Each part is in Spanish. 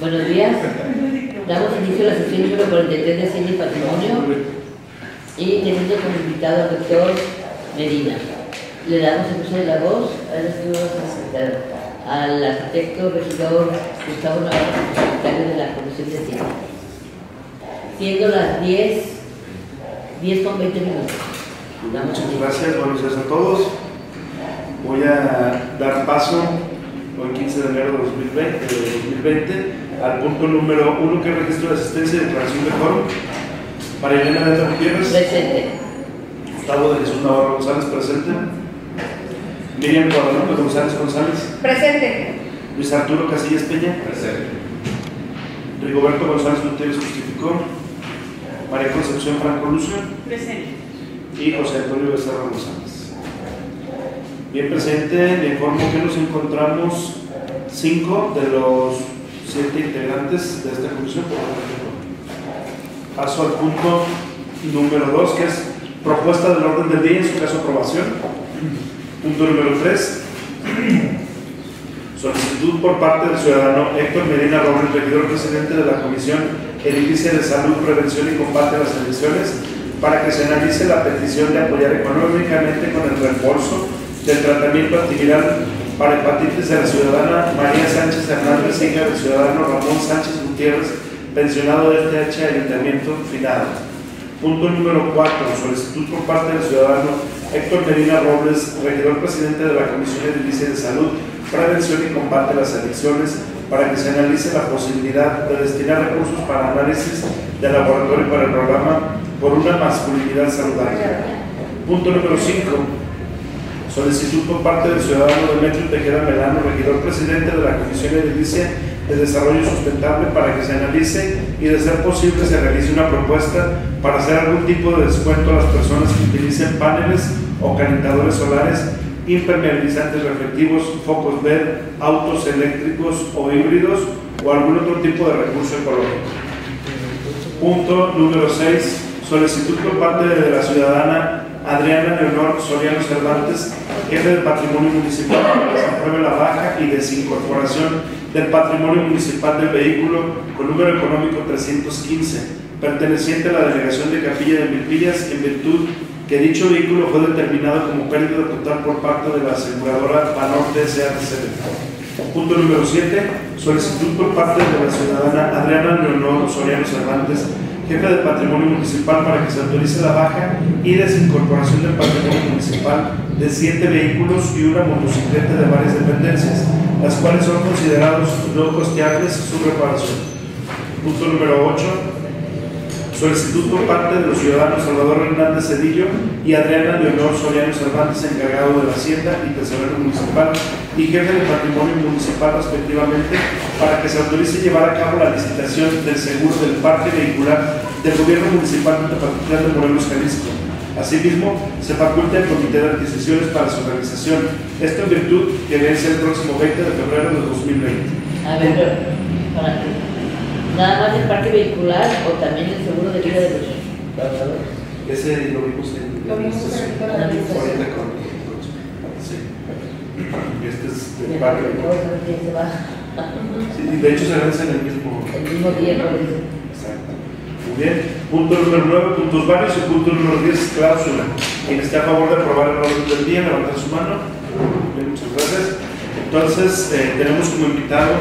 Buenos días. Damos inicio a la sesión número 43 de Hacienda y Patrimonio y teniendo como invitado al doctor Medina. Le damos el uso de la voz al arquitecto regidor Gustavo Navarro, secretario de la Comisión de Hacienda. Siendo las 10, 10 con 20 minutos. Muchas gracias, buenos días a todos. Voy a dar paso hoy 15 de enero de 2020, de 2020 al punto número 1 que es registro de asistencia y declaración de foro. Para Elena Neta Gutiérrez, Presente. Gustavo de Jesús Navarro González, presente. Miriam Guadalupe González González, Presente. Luis Arturo Casillas Peña, Presente. Rigoberto González Gutiérrez justificó, María Concepción Franco Lucio Presente. y José Antonio Becerra González. Bien presente, le informo que nos encontramos cinco de los siete integrantes de esta comisión. Paso al punto número dos, que es propuesta del orden del día, en su caso aprobación. Punto número tres, solicitud por parte del ciudadano Héctor Medina Robles, regidor presidente de la Comisión Edilicia de Salud, Prevención y Combate a las Adicciones, para que se analice la petición de apoyar económicamente con el reembolso del tratamiento antiviral para hepatitis de la ciudadana María Sánchez Hernández, hija del ciudadano Ramón Sánchez Gutiérrez, pensionado del TH Ayuntamiento Finado. Punto número 4. Solicitud por parte del ciudadano Héctor Medina Robles, regidor presidente de la Comisión Edilicia de Salud, Prevención y Combate a las Adicciones, para que se analice la posibilidad de destinar recursos para análisis de laboratorio para el programa por una masculinidad saludable. Punto número 5. Solicitud por parte del ciudadano Demetrio Tejeda Melano, regidor presidente de la Comisión Edilicia de Desarrollo Sustentable, para que se analice y, de ser posible, se realice una propuesta para hacer algún tipo de descuento a las personas que utilicen paneles o calentadores solares, impermeabilizantes reflectivos, focos LED, autos eléctricos o híbridos o algún otro tipo de recurso ecológico. Punto número 6. Solicitud por parte de la ciudadana Adriana Leonor Soriano Cervantes, jefe del Patrimonio Municipal, apruebe la baja y desincorporación del patrimonio municipal del vehículo con número económico 315, perteneciente a la delegación de Capilla de Milpillas, en virtud que dicho vehículo fue determinado como pérdida total por parte de la aseguradora Banorte SADCB. Punto número 7. Solicitud por parte de la ciudadana Adriana Leonor Soriano Cervantes, jefe de patrimonio municipal, para que se autorice la baja y desincorporación del patrimonio municipal de siete vehículos y una motocicleta de varias dependencias, las cuales son considerados no costeables su reparación. Punto número 8. Solicitud por parte de los ciudadanos Salvador Hernández Cedillo y Adriana Leonor Soriano Cervantes, encargado de la Hacienda y Tesorero Municipal y jefe de Patrimonio Municipal respectivamente, para que se autorice llevar a cabo la licitación del seguro del parque vehicular del Gobierno Municipal de Tepatitlán de Morelos, Jalisco. Asimismo, se faculta el Comité de Adquisiciones para su realización, esto en virtud que vence el próximo 20 de febrero de 2020. A ver, para nada más el parque vehicular o también el seguro de vida de los trabajadores. Ese lo vimos en la ahorita con sí. Este es el parque vehicular. Sí, de hecho se vence en el mismo. el mismo día. Exacto. Muy bien. Punto número 9, puntos varios. Y punto número 10, cláusula. Quien esté a favor de aprobar el orden del día, levantar su mano. Bien, muchas gracias. Entonces, eh, tenemos como invitado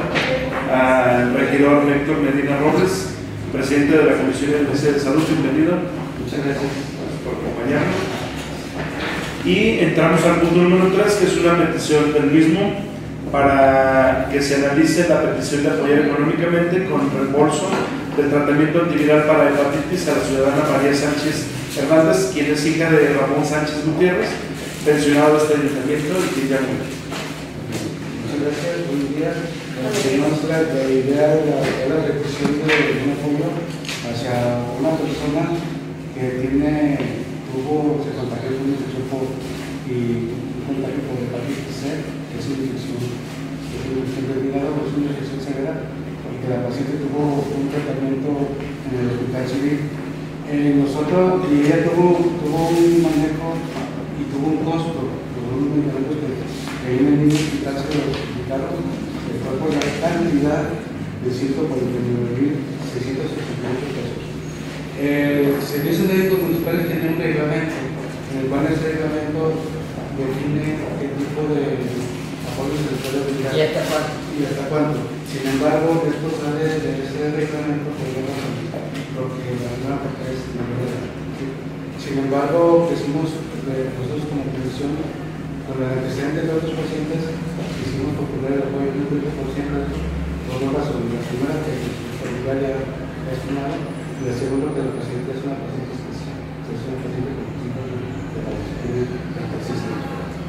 al regidor Héctor Medina Robles, presidente de la Comisión de de Salud. Bienvenido. Muchas gracias por acompañarnos. Y entramos al punto número 3, que es una petición del mismo para que se analice la petición de apoyar económicamente con reembolso del tratamiento antiviral para hepatitis a la ciudadana María Sánchez Hernández, quien es hija de Ramón Sánchez Gutiérrez, pensionado de este ayuntamiento y que ya murió. Muchas gracias, buenos días. La, idea de la, de de un apoyo hacia una persona que tiene, tuvo, se contagió con infección por, y un contagio por hepatitis C, que es una infección, es una infección es una infección severa, y que la paciente tuvo un tratamiento en el hospital civil. Eh, nosotros, y ella tuvo, tuvo un manejo y tuvo un costo, tuvo unos medicamentos que ahí en el hospital se los explicaron, de la cantidad de 149.688 pesos. El Servicio Médico Municipal tiene un reglamento, en el cual ese reglamento define qué tipo de apoyo se le puede brindar ¿Y hasta cuándo? y hasta cuánto. Sin embargo, esto sale de ese reglamento razón, porque la nueva es la verdad. Sin embargo, hicimos eh, nosotros como comisión, con el antecedente de otros pacientes, hicimos popular el apoyo del 20% por dos razones. La primera, que el familiar ya es estimado, y la segunda, que el paciente es una paciente especial, es una paciente con signos de la tiene persisten.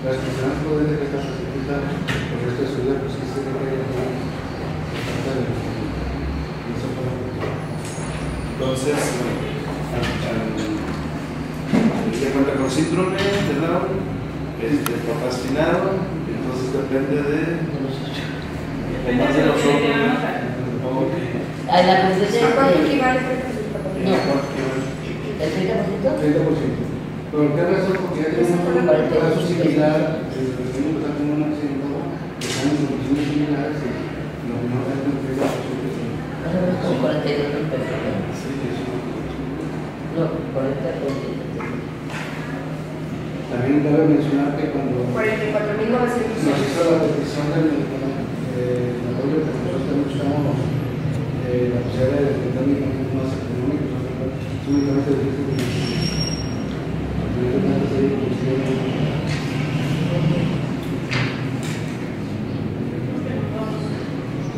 Las personas pueden que esta paciente por esto de su vida, pues se debe de Entonces, al- al- ya cuenta con síndrome de Down, este, procrastinado, entonces depende de, de nosotros. Ah, la presencia ¿A cuánto equivale este? No. ¿El 30%? 30%. ¿Por qué razón? Porque tenemos un caso similar, eh, con un accidente, que están en condiciones similares y lo mejor es que el 30% Más o menos como 42 mil pesos. ¿no? Sí, sí. No, 40 con También cabe mencionar que cuando 44.900. nos hizo la petición del eh, apoyo que nosotros también buscamos eh, la posibilidad de tener medicamentos más económicos, son medicamentos de tipo de medicamentos de distribución.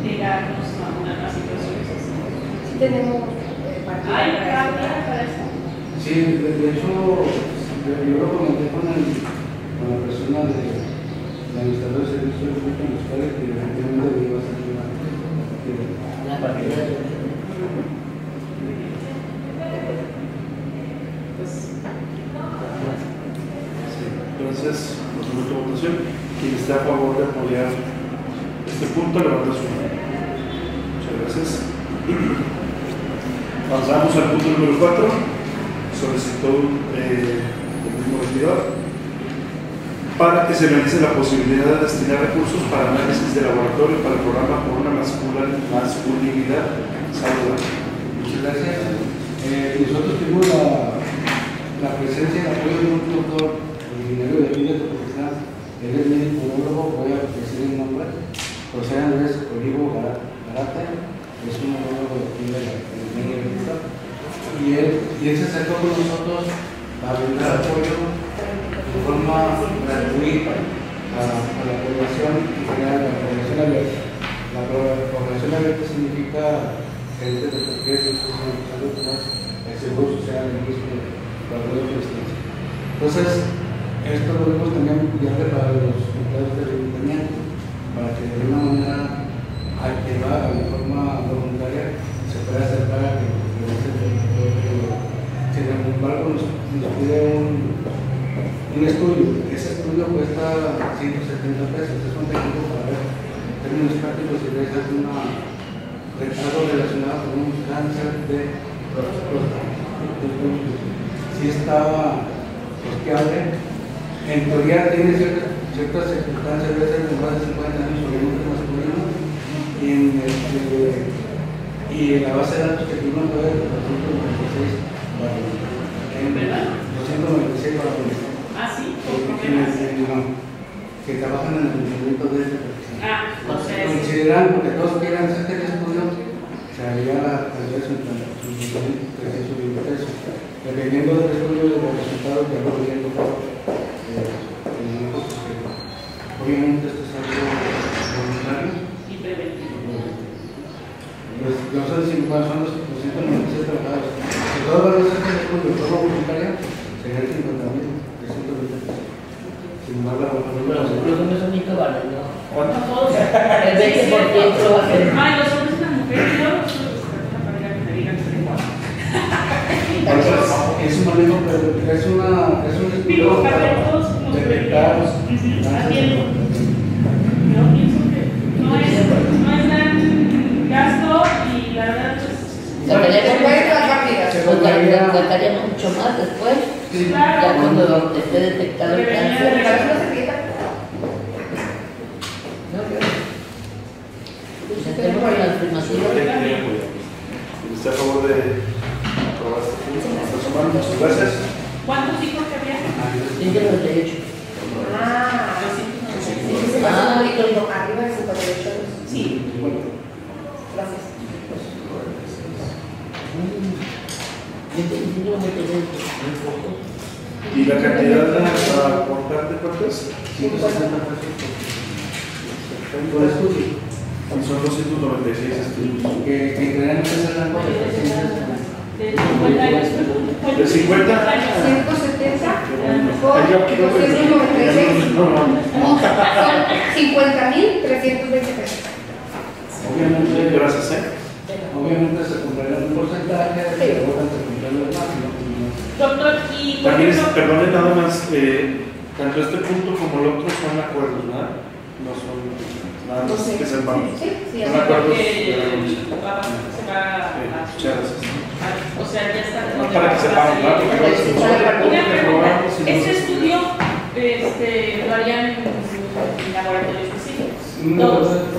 Llegarnos a una, una situación así. Sí tenemos eh, partida Ay, para para eso. para eso. Sí, de, de hecho, yo, yo lo comenté con, el, con la persona de la administradora de servicios públicos municipales que efectivamente iba a ser una partida. la partida de... Pues, Sí, A votación. Quien esté a favor de apoyar este punto, levanta su mano. Muchas gracias. Avanzamos al punto número 4. Solicitud eh, del mismo regidor para que se realice la posibilidad de destinar recursos para análisis de laboratorio para el programa por una masculin- masculinidad saludable. Muchas gracias. Eh, nosotros tuvimos la, la presencia y el apoyo de un doctor originario de aquí de Topotlán. Él es médico urologo, voy a decir el nombre. José Andrés Olivo Gar- Garate, es un urologo de aquí de la Cristo. Y él, y él se acercó con nosotros a brindar apoyo de forma gratuita a, a la población general, a la población abierta. La población abierta significa gente de cualquier institución de salud, el seguro social, el mismo, la asistencia. Entonces, esto lo vemos también viable para los empleados del ayuntamiento, para que de alguna manera activa de forma voluntaria se pueda hacer para que que Sin embargo, nos, pide un, un estudio. Ese estudio cuesta 170 pesos. Es un técnico para ver en términos prácticos si es alguna algo relacionado con un cáncer de próstata. Si está costeable, en teoría tiene ciertas, ciertas circunstancias, ser de más de 50 años obviamente masculino, y en, este, y en la base de datos que tuvimos fue 296 varones. ¿Verdad? 296 varones. ah, sí, Que, que, que- que trabajan en el funcionamiento de esta. Ah, o sea, es- Consideran que todos quieran hacer este estudio, se haría de su funcionamiento, 320 pesos. Dependiendo del estudio y de los resultados, ya lo viendo por el momento que Obviamente esto es algo voluntario. y preventivo. Pues no sé si cuáles son los 296 trabajadores. Si van a hacer este estudio de forma voluntaria, serían 50 mil, 320 pesos. Sin embargo, los, los hombres son microbanos, ¿no? Todos. El 20% va a ser... Ay, los hombres y las mujeres, yo no que que es un manejo, pero es una, es un Digo, estudio para ver para todos próstata. Yo pienso que no es, no es gran gasto y la verdad pues, Se Contaría mucho más después, Sí, Claro. ya cuando esté detectado el cáncer. Pues estemos con las afirmativa. ¿Está a favor de aprobar este punto? Gracias. ¿Cuántos hijos que había? 198. Ah, sí. Arriba de 58 años. Sí. Gracias. ¿Y la cantidad a aportar de cuánto es? 160 pesos por estudio. Y son 296 estudios. Que, dan por De 50 años. ¿De 50? 170 por Ay, yo quiero ver. 296. No, no. Son 50.320 pesos. Obviamente, Gracias, ¿eh? obviamente se compraría un porcentaje, pero luego se compraría el más, ¿no? Doctor, y También, es- perdone nada más, eh, tanto este punto como el otro son acuerdos, ¿verdad? No son nada No más sé. que sepamos. Sí, sí, Son acuerdos de la comisión. va- se va a... Sí, Muchas gracias. O sea, ya está. No, para que sepamos, no ¿este se- estudio este, lo harían en laboratorio específico? Un Todos. está.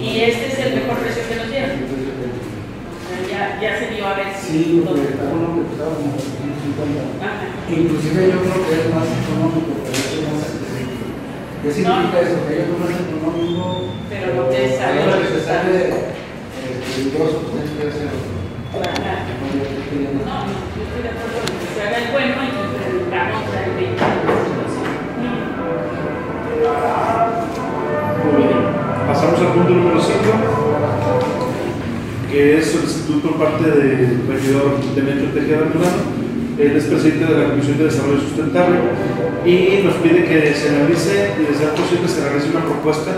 Y este es el mejor precio que nos dieron. Ya, ya se dio a ver Sí, si... porque está uno que costaba como 150. Ajá. Inclusive yo creo que es más económico, pero es más específico. ¿Qué significa eso? Que yo creo que es económico, Pero no te sale dudoso, pues tienes que hacer otro. Ajá. Mejor yo creo que ya no. No, yo estoy de acuerdo en que se haga el bueno y que reduzcamos la Muy bien. Pasamos al punto número 5, que es solicitud por parte del regidor Demetrio Tejeda Durano. Él es presidente de la Comisión de Desarrollo Sustentable y nos pide que se analice y de ser posible se realice una propuesta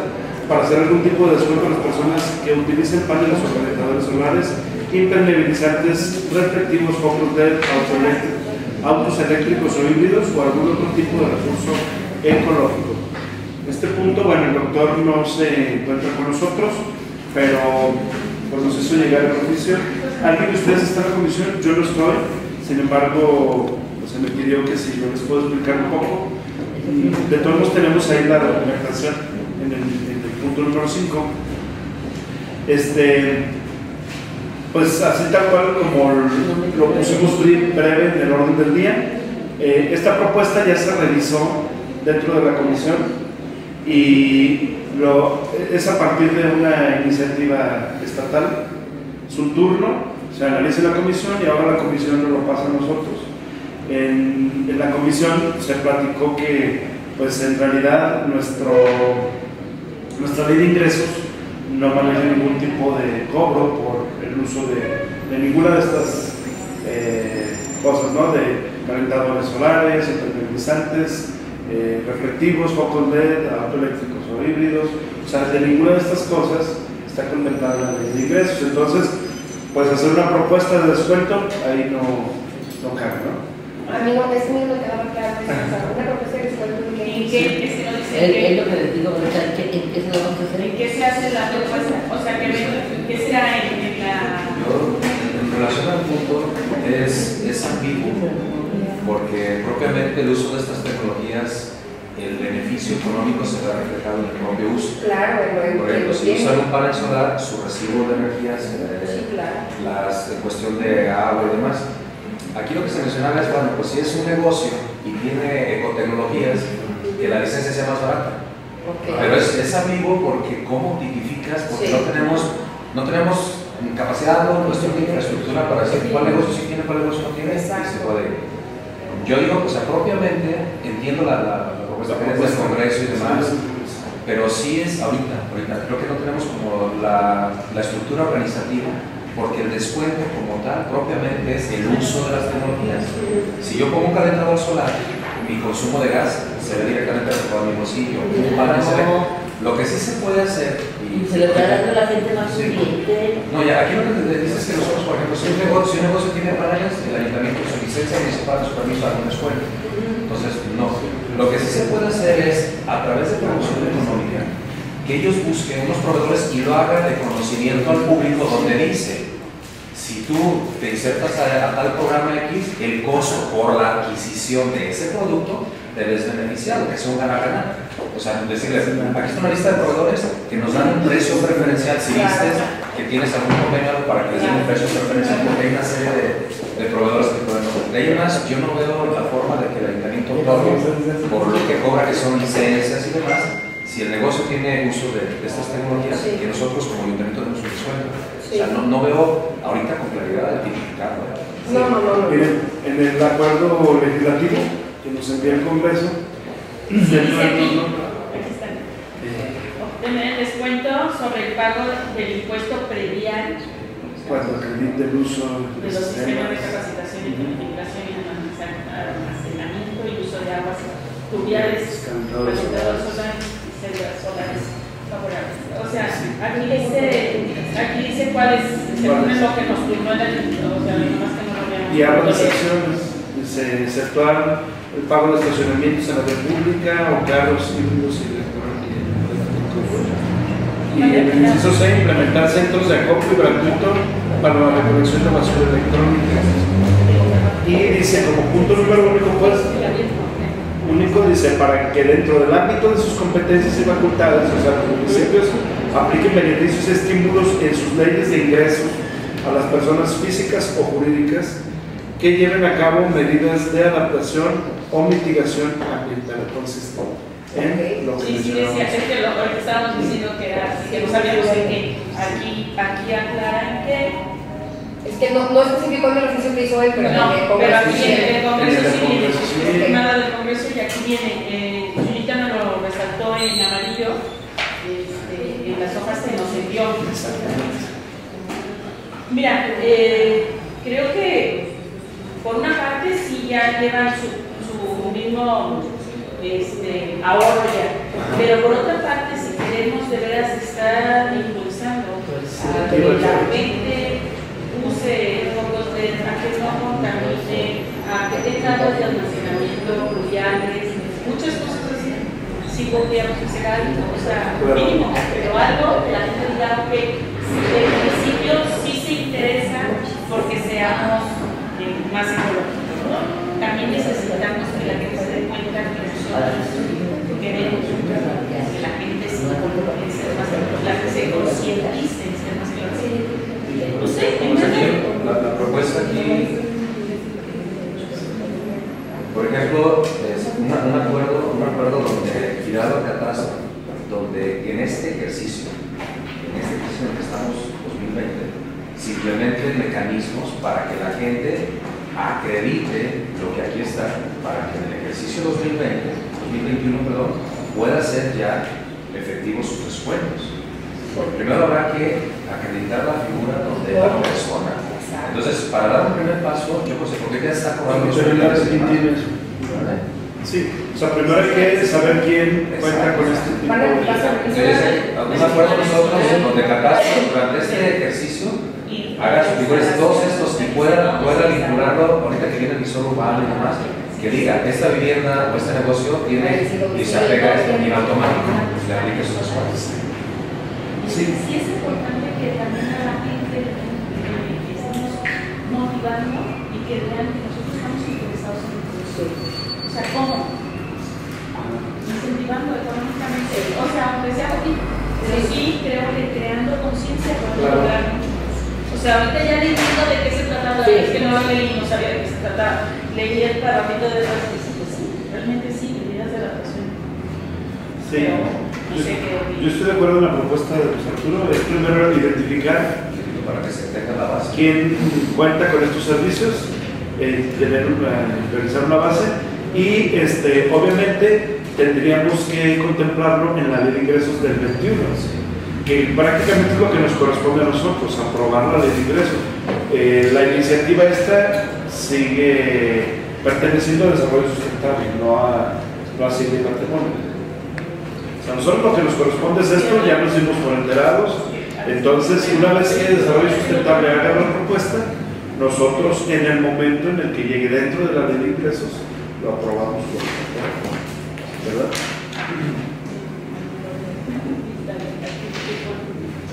para hacer algún tipo de descuento a las personas que utilicen paneles o calentadores solares impermeabilizantes, reflectivos, focos LED, autos eléctricos, o híbridos o algún otro tipo de recurso ecológico. Este punto, bueno, el doctor no se encuentra con nosotros, pero pues nos hizo llegar la comisión. ¿Alguien de ustedes está en la comisión? Yo no estoy, sin embargo, pues se me pidió que si yo les puedo explicar un poco. De todos tenemos ahí la documentación en el punto número 5. Este, pues así tal cual como lo pusimos bre- breve en el orden del día, eh, esta propuesta ya se revisó dentro de la comisión y lo- es a partir de una iniciativa estatal, su turno, se analiza en la comisión y ahora la comisión nos lo pasa a nosotros. En, en la comisión se platicó que pues en realidad nuestro, nuestra ley de ingresos no maneja ningún tipo de cobro por el uso de, ninguna de estas eh, cosas, ¿no? De calentadores solares, impermeabilizantes, eh, reflectivos, focos LED, autoeléctricos o híbridos, o sea, de ninguna de estas cosas está contemplada la ley de ingresos. Entonces, pues hacer una propuesta de descuento, ahí no, no cabe, ¿no? A mí no, es mío me quedaba claro. Una propuesta de descuento en ¿En que- qué? Es que no dice Es, qué. lo que les digo, o sea, ¿en qué, en qué se lo vamos a hacer? ¿En qué se hace la propuesta? O sea, que, me- que sea en, en la... Yo, en relación al punto, es, es ambiguo, porque propiamente el uso de estas tecnologías, el beneficio económico se ve reflejado en el propio uso. Claro, en lo en Por que ejemplo, lo si usan un panel solar, su recibo de energía se ve, Sí, claro. las, en cuestión de agua y demás. Aquí lo que se mencionaba es, bueno, pues si es un negocio y tiene ecotecnologías, que la licencia sea más barata. Ok. Pero es, es ambiguo porque cómo tipificas, porque Sí. no tenemos, no tenemos capacidad o cuestión de infraestructura para decir cuál negocio sí tiene, cuál negocio no tiene, y Exacto. se puede. Yo digo, pues propiamente entiendo la, la, la propuesta que del Congreso y demás, pero sí es ahorita, ahorita, creo que no tenemos como la, la estructura organizativa, porque el descuento como tal propiamente es el uso de las tecnologías. Si yo pongo un calentador solar, mi consumo de gas se ve directamente reflejado en mi bolsillo. Lo que sí se puede hacer, Y se le está dando a la gente más Sí. no, ya, aquí lo que te dices es que nosotros, por ejemplo, si un negocio, si un negocio tiene paneles, el ayuntamiento su licencia municipal, su permiso a alguna escuela. Entonces, no. Lo que sí se puede hacer es, a través de promoción económica, que ellos busquen unos proveedores y lo hagan de conocimiento al público donde dice, si tú te insertas a, a tal programa X, el costo por la adquisición de ese producto te ves beneficiado, que es un ganar-ganar. O sea, decirles, aquí está una lista de proveedores que nos dan un precio preferencial si vistes que tienes algún convenio para que les den un precio preferencial porque hay una serie de, de proveedores que pueden. De ahí más, yo no veo la forma de que el ayuntamiento otorgue por lo que cobra que son licencias y demás, si el negocio tiene uso de, de estas tecnologías Sí. y nosotros como ayuntamiento tenemos un descuento. O Sí. sea, no, no veo ahorita con claridad el tipificado. ¿eh? No, no, no, no. Miren, en el acuerdo legislativo que nos envía el Congreso, está. eh, Obtener descuento sobre el pago del impuesto predial cuando acredite el uso de los sistemas de capacitación y tecnificación y almacenamiento almacenamiento y uso de aguas pluviales, Calentadores calentadores solares. Solares favorables. O sea, aquí dice, aquí dice cuál es, según lo que nos turnó el o sea, nomás que no lo veamos. Y habla de excepciones, dice, exceptuar el pago de estacionamientos en la vía pública o carros híbridos y. Y en el inciso C, implementar centros de acopio gratuito para la recolección de basura electrónica. Y dice, como punto número único, pues, único dice, para que dentro del ámbito de sus competencias y facultades, o sea, los municipios apliquen beneficios y estímulos en sus leyes de ingresos a las personas físicas o jurídicas que lleven a cabo medidas de adaptación o mitigación ambiental consistente en lo que Sí, sí, decía, es que lo, ahorita estábamos diciendo que, era, que no sabíamos qué. Aquí, aquí aclaran que. Es que no, no especificó en el oficio que hizo él, pero no, en el pero Congreso aquí sí. en el Congreso sí viene. Congreso sí Es firmada del Congreso y aquí viene. Eh, Junita nos lo resaltó en amarillo este, en las hojas que nos envió. Mira, eh, creo que por una parte sí ya llevan su, su mismo este, ahorro ya, pero por otra parte si queremos de veras estar impulsando a que la gente focos de que no contamine, a aguas de almacenamiento pluviales, muchas cosas así, sí podríamos hacer algo, o sea, mínimo, pero algo la gente diga que el municipio sí se interesa porque seamos eh, más ecológicos, ¿no? También necesitamos que la gente se dé cuenta que nosotros queremos que la gente se, sea más, la que se concientice en ser más ecológica. La, propuesta aquí, por ejemplo, es un, acuerdo, un acuerdo donde, acá atrás, donde en este ejercicio, en este ejercicio en el que estamos, 2020, se implementen mecanismos para que la gente acredite lo que aquí está, para que en el ejercicio 2020, 2021, perdón, pueda ser ya efectivos sus descuentos. Primero habrá que acreditar la figura donde la persona. Entonces, para dar un primer paso, yo no sé, porque ya está cobrando. Sí, o sea, primero hay que saber quién cuenta con este tipo de... Entonces, acuerdo nosotros donde Catastro durante este ejercicio haga sus figuras todos estos y pueda, pueda vincularlo, ahorita que viene el visor urbano y demás, que diga, esta vivienda o este negocio tiene y se apega a y en automático le aplique sus descuentos. Sí. es importante que también a la gente eh, estemos motivando y que vean que nosotros estamos interesados en el proceso. O sea, ¿cómo? Incentivando económicamente, o sea, aunque sea poquito, pero sí creo que creando conciencia Claro. lograrlo. O sea, ahorita ya le entiendo de qué se trataba, es que no lo leí, no sabía de qué se trataba. Leí el parrafito de pues sí, realmente sí, medidas de adaptación. Sí. Pero Yo, estoy de acuerdo en la propuesta de Luis Arturo. Es primero identificar Para que se tenga la base. quién cuenta con estos servicios, eh, tener una, realizar una base y este, obviamente tendríamos que contemplarlo en la ley de ingresos del 21, que prácticamente es lo que nos corresponde a nosotros, aprobar la ley de ingresos. Eh, la iniciativa esta sigue perteneciendo al desarrollo sustentable, no a, no a patrimonio. Sea, nosotros lo que nos corresponde es esto, ya nos dimos por enterados. Entonces, una vez que el desarrollo sustentable haga la propuesta, nosotros en el momento en el que llegue dentro de la ley de ingresos, lo aprobamos. ¿Verdad?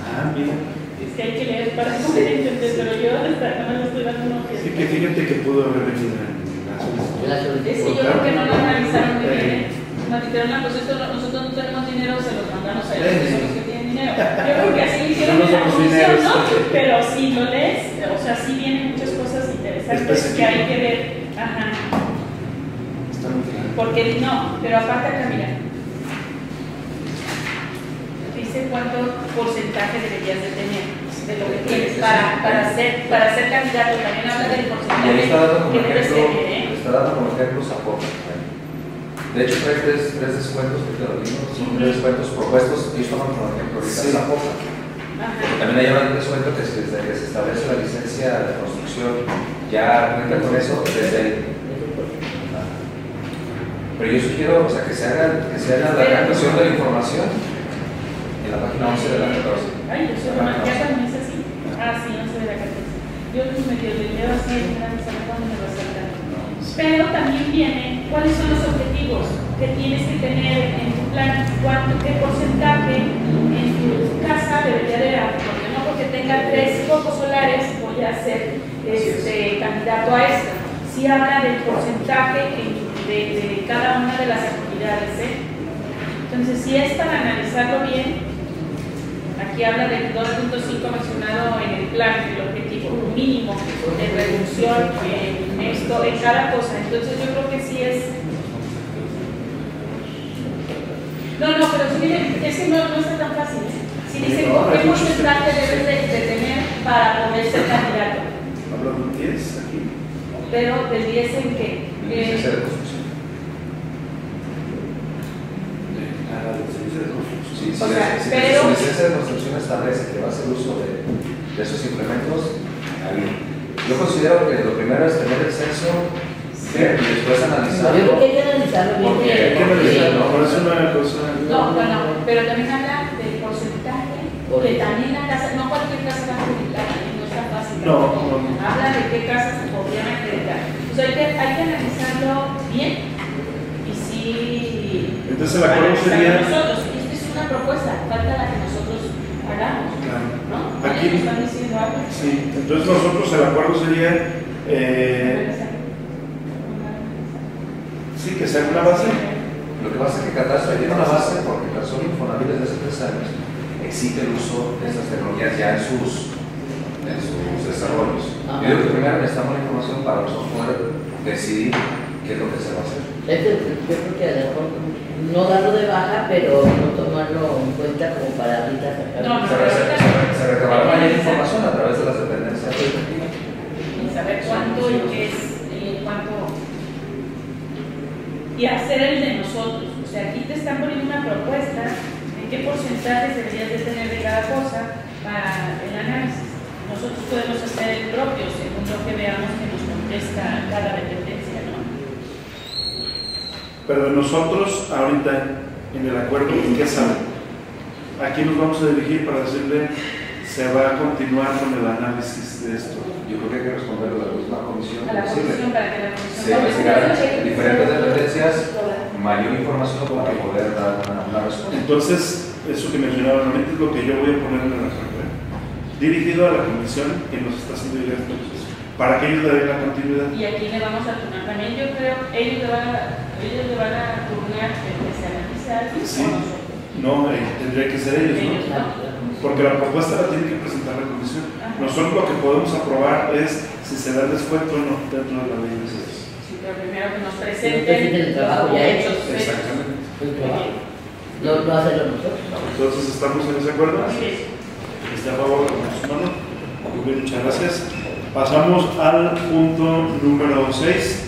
Ah, mira. Es que hay que leer para poder entender, pero yo hasta no me lo estoy dando una Sí, que fíjate que pudo haber venido en la La Es que solicitud. yo creo que no lo analizaron bien. Mati, pero una cosa, esto, no- nosotros no tenemos dinero, se los mandamos a Sí, ellos, sí. son los que tienen dinero. Yo creo que así hicieron No comisión, dineros. ¿no? Pero si lo lees, o sea, sí vienen muchas cosas interesantes que hay que ver. Ajá. Está muy claro. Porque no, pero aparte acá, mira. Dice cuánto porcentaje deberías de tener de lo que tienes para, para, ser, para ser candidato. También habla del porcentaje que ejemplo, tener, ¿eh? está dando como ejemplos a poco. De hecho, trae tres, tres descuentos que te lo digo, son tres descuentos propuestos, ellos toman como ejemplo Sí. Zapopan. Ajá. También hay un descuento que desde que se establece la licencia de construcción, ya cuenta con eso desde ahí. Pero yo sugiero, o sea, que se haga, que se haga la captación de la información en la página 11 de la 14. Ay, yo ya también es así. Ah, sí, no soy de la cartera. Yo medio le leo así, mira, me sale cuando me lo acercan. Pero también viene cuáles son los objetivos que tienes que tener en tu plan, cuánto, qué porcentaje en tu casa debería de haber, porque no porque tenga tres focos solares voy a ser este, candidato a esto. Sí habla del porcentaje en- de, de cada una de las actividades. ¿eh? Entonces, si es para analizarlo bien, aquí habla del 2.5 mencionado en el plan, el objetivo mínimo de reducción en esto, en cada cosa. Entonces, yo creo que sí es. No, no, pero miren, ese no, no está tan fácil. ¿eh? Si dice No, hay qué muchos porcentaje debes de, de tener para poder ser candidato. Habla de un 10 aquí. Pero del 10 en qué? Licencia Eh, de construcción. Ah, la licencia de construcción. Sí, sí, O sea, si pero- su licencia de construcción establece que va a hacer uso de, de esos implementos. Yo considero que lo primero es tener el censo y después analizarlo. hay que analizarlo bien. Porque- Hay que analizarlo, por eso una cosa. No, bueno, pero también habla del porcentaje, que también la casa, no cualquier casa va a acreditar, no está fácil. No, no, no. Habla de qué casas se podrían acreditar. Pues hay que, hay que analizarlo bien y sí. Entonces el acuerdo sería- Nosotros, esta es una propuesta, falta la que nosotros hagamos, Claro. ¿no? Aquí- Sí, entonces nosotros el acuerdo sería, eh, sí, que sea una base. Lo que pasa es que Catastro tiene una base porque Catastro Infonavit desde hace tres años exige el uso de estas tecnologías ya en sus, en sus desarrollos. Ajá. Yo creo que primero necesitamos la información para nosotros poder decidir qué es lo que se va a hacer. Este, yo creo que a lo mejor no darlo de baja, pero no tomarlo en cuenta como para ahorita. No, no. Se, re- se, re- se recabará mayor información a través de las dependencias. y saber cuánto y qué es y cuánto y hacer el de nosotros. O sea, aquí te están poniendo una propuesta de qué porcentajes deberías de tener de cada cosa para el análisis. Nosotros podemos hacer el propio según lo que veamos que nos contesta cada dependencia, ¿no? Pero nosotros, ahorita, en el acuerdo, ¿qué saben? ¿A quién nos vamos a dirigir para decirle se va a continuar con el análisis de esto? Yo creo que hay que responder a la misma comisión. A la comisión para que la comisión Se investigarán diferentes dependencias, mayor información para poder dar una, una respuesta. Entonces, eso que mencionaba nuevamente es lo que yo voy a poner en acuerdo. ¿eh? Dirigido a la comisión que nos está haciendo llegar estos proceso, para que ellos le den la continuidad. Y aquí le vamos a turnar también, yo creo, ellos le van a, ellos le van a turnar el que se analice algo Sí. No, eh, tendría que ser ellos, Ellos, ¿no? Porque la propuesta la tiene que presentar la comisión. Nosotros lo que podemos aprobar es si se da el descuento o no dentro de la ley de servicios. Sí, pero primero que nos presenten el trabajo ya hecho. Exactamente. El trabajo. No, no hacerlo nosotros. Entonces, ¿estamos en ese acuerdo? Bien. ¿Está a favor de su mano? Muy bien, muchas gracias. Pasamos al punto número 6.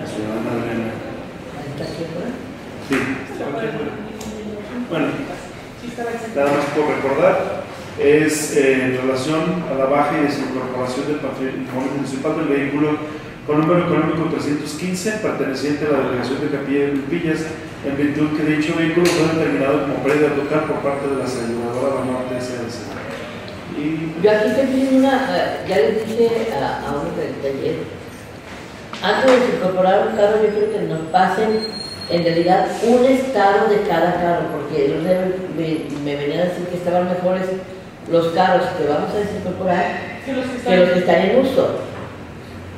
La ciudadana Adriana. ¿Está aquí afuera? Sí. Bueno, Sí, estaba el nada más recordar, es eh, en relación a la baja y desincorporación del patrimonio municipal del vehículo con número económico 315, perteneciente a la delegación de Capilla de Lupillas, en virtud que dicho vehículo fue determinado como pérdida total por parte de la aseguradora Banorte SADC. Y Yo aquí también una, eh, ya les dije a, a uno del taller, antes de incorporar un carro, yo creo que nos pasen en realidad un estado de cada carro, porque los de- me, me venían a decir que estaban mejores los carros que vamos a desincorporar Que los que que los que están- en uso.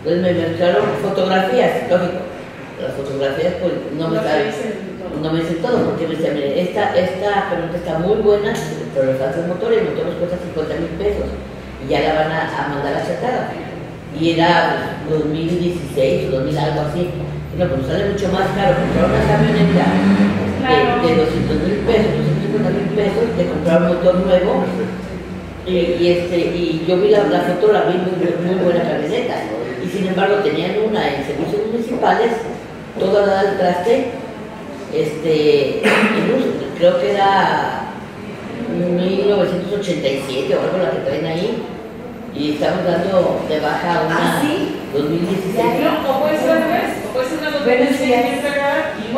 Entonces me mostraron fotografías, lógico. Las fotografías pues no me saben- no me dicen todo, porque me decían, mire, esta, esta camioneta está muy buena, pero le falta el motor y el motor nos cuesta 50 mil pesos. Y ya la van a, a mandar achatada. Y era pues, 2016 o 2000, algo así. No, nos sale mucho más caro comprar una camioneta de, de 200 mil pesos, 250 mil pesos, de comprar un motor nuevo. Y, y este, y yo vi la, la foto, la vi muy, muy buena camioneta. Y sin embargo tenían una en servicios municipales, toda la del traste, este, incluso creo que era 1987 o algo la que traen ahí, y estamos dando de baja a una ¿Ah, sí? 2016. No, o puede ser al revés, o puede ser una y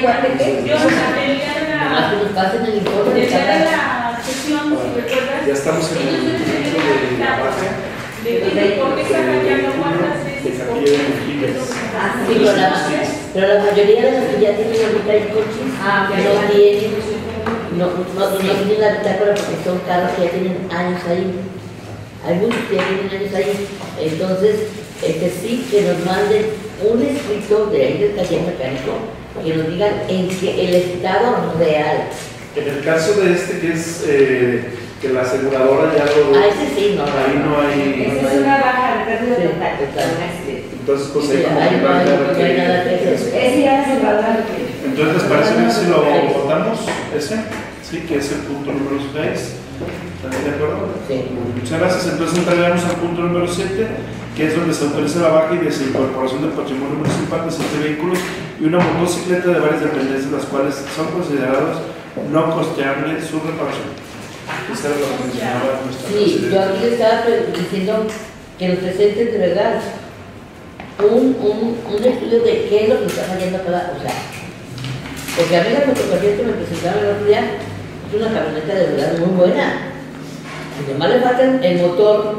Igual que tú. Yo, la- que nos pasen el informe de la sesión, si recuerdas, Ya estamos en el de momento tener de la baja. de cuántas veces, por. Ah, Sí, pero la, mayoría de las que ya tienen ahorita el coche Ah, no tienen, no, no, no tienen la bitácora porque son carros que ya tienen años ahí. Hay muchos que ya tienen años ahí. Entonces, este sí que nos manden un escrito de ahí del taller mecánico que nos digan en que el estado real. En el caso de este que es eh, que la aseguradora ya lo... Ah, ese sí, no. Ahí no hay... Esa es una baja de pérdida Sí, total. Entonces, pues Sí, ahí como hay- que hacer. Ese ya se va a dar que. Entonces, ¿les parece bien si lo votamos? ¿Ese? Sí, que es el punto número 6. ¿Están de acuerdo? Sí. Muchas gracias. Entonces entraremos al punto número 7, que es donde se autoriza la baja y desincorporación del patrimonio municipal de siete vehículos y una motocicleta de varias dependencias, las cuales son considerados no costeable su reparación. Esta lo que mencionaba nuestra Sí, yo presidenta. aquí le estaba diciendo que nos presenten de verdad un, un, un estudio de qué es lo que está fallando cada, o sea, porque a mí la fotografía que me presentaron el otro día es una camioneta de verdad muy buena. Además le faltan el motor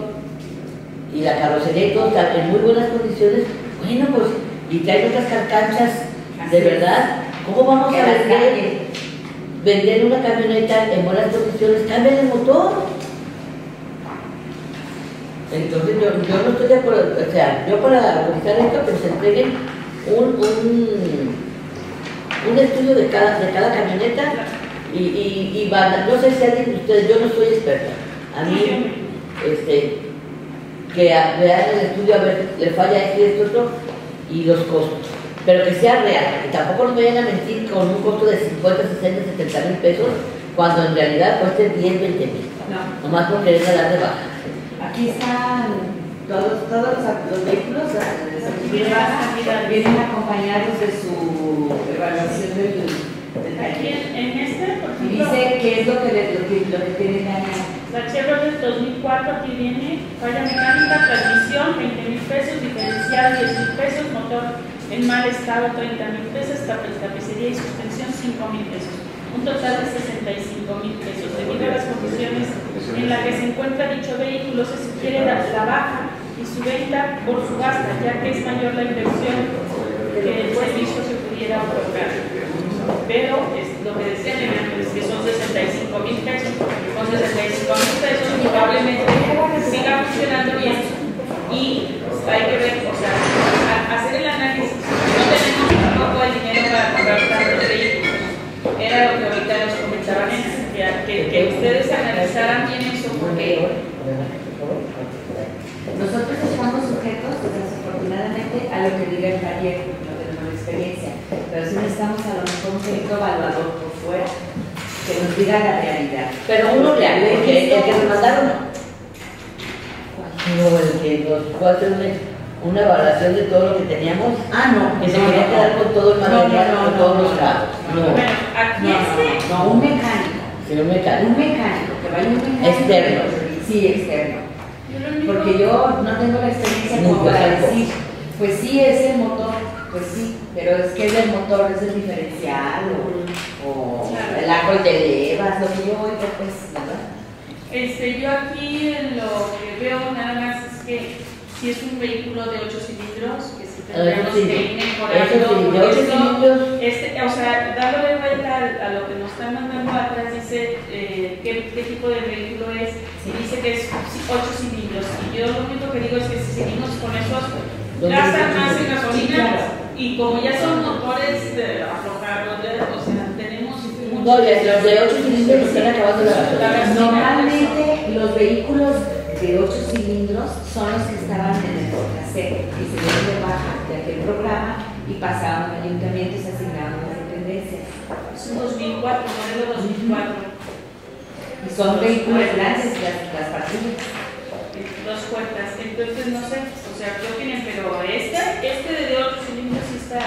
y la carrocería y todo está en muy buenas condiciones. Bueno, pues, y traen otras carcanchas de verdad. ¿Cómo vamos a vender? vender una camioneta en buenas condiciones, cambia el motor. Entonces yo, yo no estoy de acuerdo, o sea, yo para revisar esto que se entreguen un, un, un estudio de cada, de cada camioneta y, y, y van, no sé si alguien de ustedes, yo no soy experta, a mí, este, que a- vean el estudio a ver, le falla esto y esto otro y los costos. Pero que sea real, que tampoco nos vayan a mentir con un costo de 50, 60, 70 mil pesos, cuando en realidad cueste 10, 20 mil. No. Nomás por querer dar de baja. Aquí están todos, todos los, los vehículos vienen acompañados de su evaluación del, del Aquí en, en este, dice qué es lo que, le- lo que, tiene la Chevrolet 2004 aquí viene, falla mecánica, transmisión, 20 mil pesos, diferencial 10 mil pesos, motor en mal estado 30 mil pesos, tapicería y suspensión 5 mil pesos. Un total de 65 mil pesos. Debido a las condiciones en las que se encuentra dicho vehículo, se sugiere la, la baja y su venta por subasta, ya que es mayor la inversión que el servicio se pudiera otorgar. Pero lo que decía Leonardo, es que son 65 mil pesos. Con 65 mil pesos probablemente siga funcionando bien. Y hay que ver, o sea, hacer el análisis. No tenemos tampoco el dinero para comprar tantos vehículos. Era lo que ahorita nos comentaban, que, que, ustedes analizaran bien eso, porque Nosotros estamos sujetos, desafortunadamente, a lo que diga el taller, no tenemos experiencia, pero sí necesitamos a lo un perito evaluador por fuera, que nos diga la realidad. Pero uno real, el que, el que nos mandaron no. No, el que nos fue a hacer una, una evaluación de todo lo que teníamos, Ah, no, que se no, quería no, quedar con todo el material, no, no, con todos no, los no, carros. No, No, este, no, no, un mecánico, si no me cae. un mecánico, que vaya un mecánico. Externo. Sí, externo. Porque yo no tengo la experiencia como para decir, pues sí, es el motor, pues sí, pero es que es el motor, es el diferencial o, o Claro. el agua de levas, lo que yo oigo, pues, ¿verdad? Este, yo aquí lo que veo nada más es que si es un vehículo de 8 cilindros, que si tendríamos Eso sí. que ir mejorando. Eso esto- cilindros. Este, o sea, dándole vuelta a, a lo que nos están mandando atrás, dice eh, qué, qué tipo de vehículo es, y dice que es 8 cilindros, y Yo lo único que digo es que si seguimos con esos, ¿Dónde gastan más en Sí, gasolina claro. Y como ya son motores de aflojados, o sea, tenemos los de 8 cilindros están gasolina. Normalmente los vehículos de 8 cilindros son los que estaban en el cassette y se dieron de baja de aquel programa y pasaban al ayuntamiento y se asignaban a las dependencias. Es un 2004, modelo 2004. Y son vehículos grandes las, las patrullas. dos puertas. Entonces, no sé, sea, ¿qué opinan? Pero este, este de 8 cilindros sí está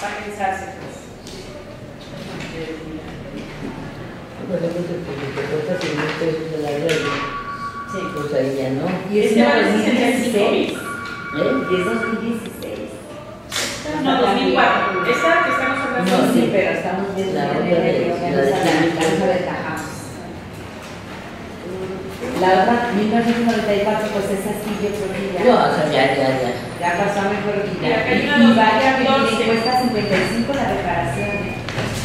para pensarse. pues. Por ejemplo, que que te cuesta 100 mil pesos el arreglo. Sí. Pues ahí ya no. Y es Este una vale 65 2016. mil. ¿Eh? Y es 2016. No, 2004. Esta que estamos hablando. No, Sí, pero estamos viendo La la otra de- que la de. La otra, 1994, pues esa sí yo creo que ya. No, o sea, ya, ya, ya. Ya pasó a mejor que hay Y, vaya, 2014. me cuesta 55 la reparación. ¿eh?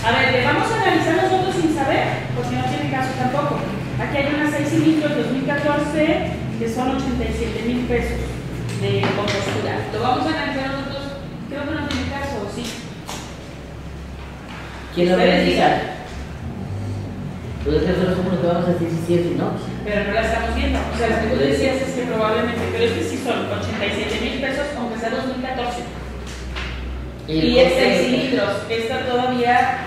A ver, le vamos a analizar nosotros sin saber, porque no tiene caso tampoco. Aquí hay unas 6 cilindros 2014 que son 87 mil pesos de compostura. Lo vamos a analizar nosotros, creo que no tiene caso, ¿o sí? ¿Quién lo va a analizar? Pues es que nosotros somos los que vamos a decir si sí o si no. Pero no la estamos viendo. O sea, lo que tú decías es que probablemente, pero es que sí son 87 mil pesos, aunque sea 2014. Y, el es costo 6 de- cilindros. Esta todavía,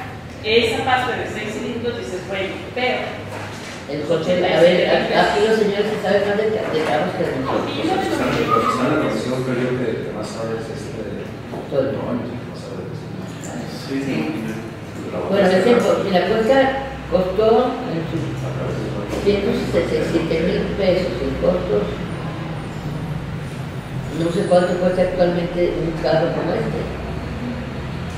esa parte de 6 cilindros dices, bueno, pero. El coche, a ver, aquí los señores que saben más de, de carros que de nosotros. Y yo la creo yo que más sabe es este. Todo. Sabe es Sí, sí. Bueno, ese, y la cuesta costó en sus 167 mil pesos en costos. No sé cuánto cuesta actualmente un carro como este.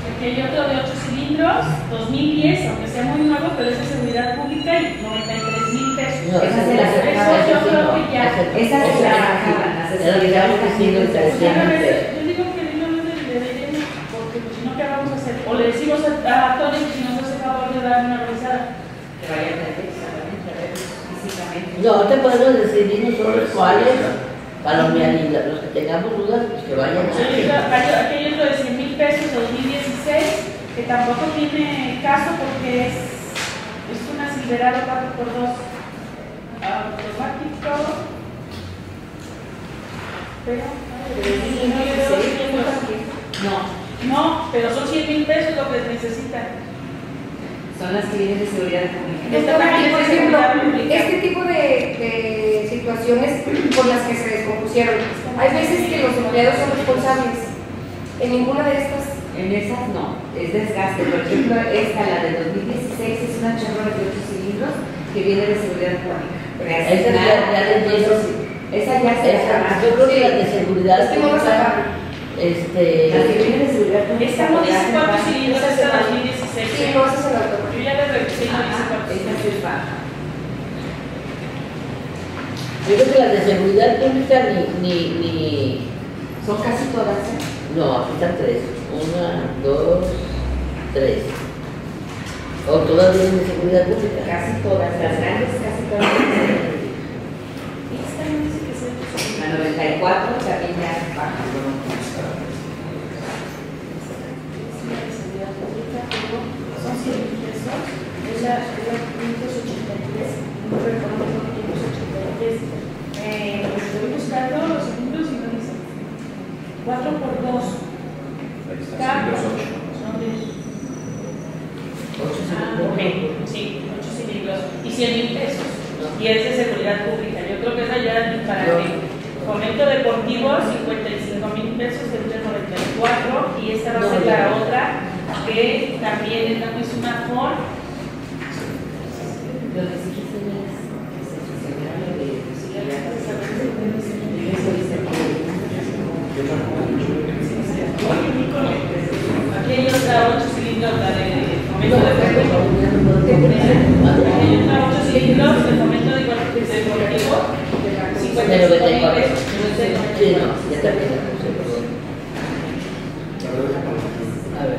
Aquí hay otro de 8 cilindros, 2010, aunque sea muy nuevo, pero es de seguridad pública y 93 mil pesos. No, Esa se la ese yo creo que ya. Esa ese la sí. sacaban, las Era lo que estábamos diciendo, el O sea, a 300 ver, pesos. yo digo que no es del de porque pues, si no, ¿qué vamos a hacer? O le decimos a, a Tony que si nos hace favor de dar una revisada. Que vaya a tener solamente a ver físicamente. No, te podemos decidir nosotros cuáles, y los que tengamos dudas, pues que vayan Sí, a... Aquí hay otro de 100 mil pesos de 2016, que tampoco tiene caso porque es, es una Silverado 4x2 automático. Pero, ay, no, yo veo 100. no, no, pero son 100 mil pesos lo que necesitan. Son las que vienen de seguridad pública. Por de ejemplo, este tipo de, de situaciones por las que se descompusieron, hay veces que los empleados son responsables. En ninguna de estas, En esas no, es desgaste. Por ejemplo, esta, la de 2016, es una Chevrolet de 8 cilindros que viene de seguridad pública. Esa ya- ya. Esa se acaba. yo creo que las de seguridad pública. Este, Las que vienen de seguridad pública. Esta no dice podrán cuántos entrar. cilindros es de 2016. Sí, no, el auto. Yo ya le revisé y no esa sí es baja. yo creo que las de seguridad pública ni, ni, ni, Son casi todas. ¿eh? no, aquí están tres, una, dos, tres. O todas vienen de seguridad pública. Casi todas. Las grandes casi todas. La 94 también ya baja. Son 100 mil pesos. Es la, es la 583. No recuerdo 583. Eh, estoy buscando los segundos y no dice. 4 por 2. Ahí está, Carlos. cilindros ocho. Son de. Ocho Ah, cilindros. ok. Sí, 8 cilindros. Y 100 mil pesos. Y es de seguridad pública. Yo creo que esa ya ni para No. qué. Fomento deportivo, 55 mil pesos del 94. Y esta va a No, ser la otra que también es la- es es dice que- Aquí hay otra 8 cilindros, la de fomento deportivo. Aquí hay otra 8 cilindros de fomento de igual- de deportivo. 55 De mil 94. pesos. Sí, no, ya está bien. A.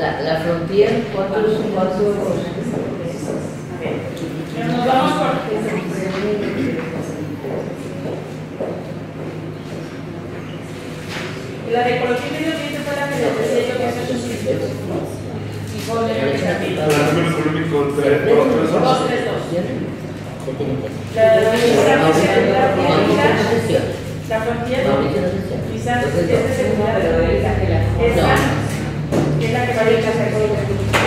Ah, la Frontier, ¿cuántos, cuántos? A ver, pero nos vamos por. La de medio la que yo que es 800. La de la la sesión. quizás es de pública. Esa es la que va a ir a hacer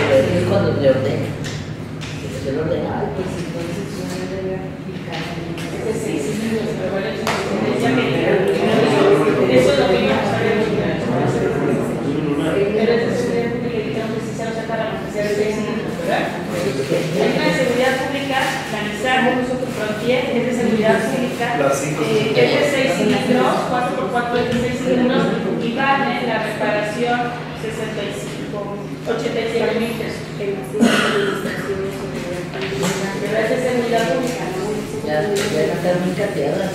Es cuando le ordena. Que se lo ordena. Ay, pues entonces Ese sí, sí, sí, pero bueno, es una competencia médica. Eso es lo que íbamos a ver. Pero es de seguridad pública y dijeron que sí se lo noticias de ¿verdad? Hay una de seguridad pública, la NISAR, Frontier, es de seguridad pública, eh, es de 6 cilindros, 4x4 es de 6 cilindros, y vale la reparación 65, 87 mil pesos. Pero es de seguridad pública, ¿no? Ya, ya están muy cateadas.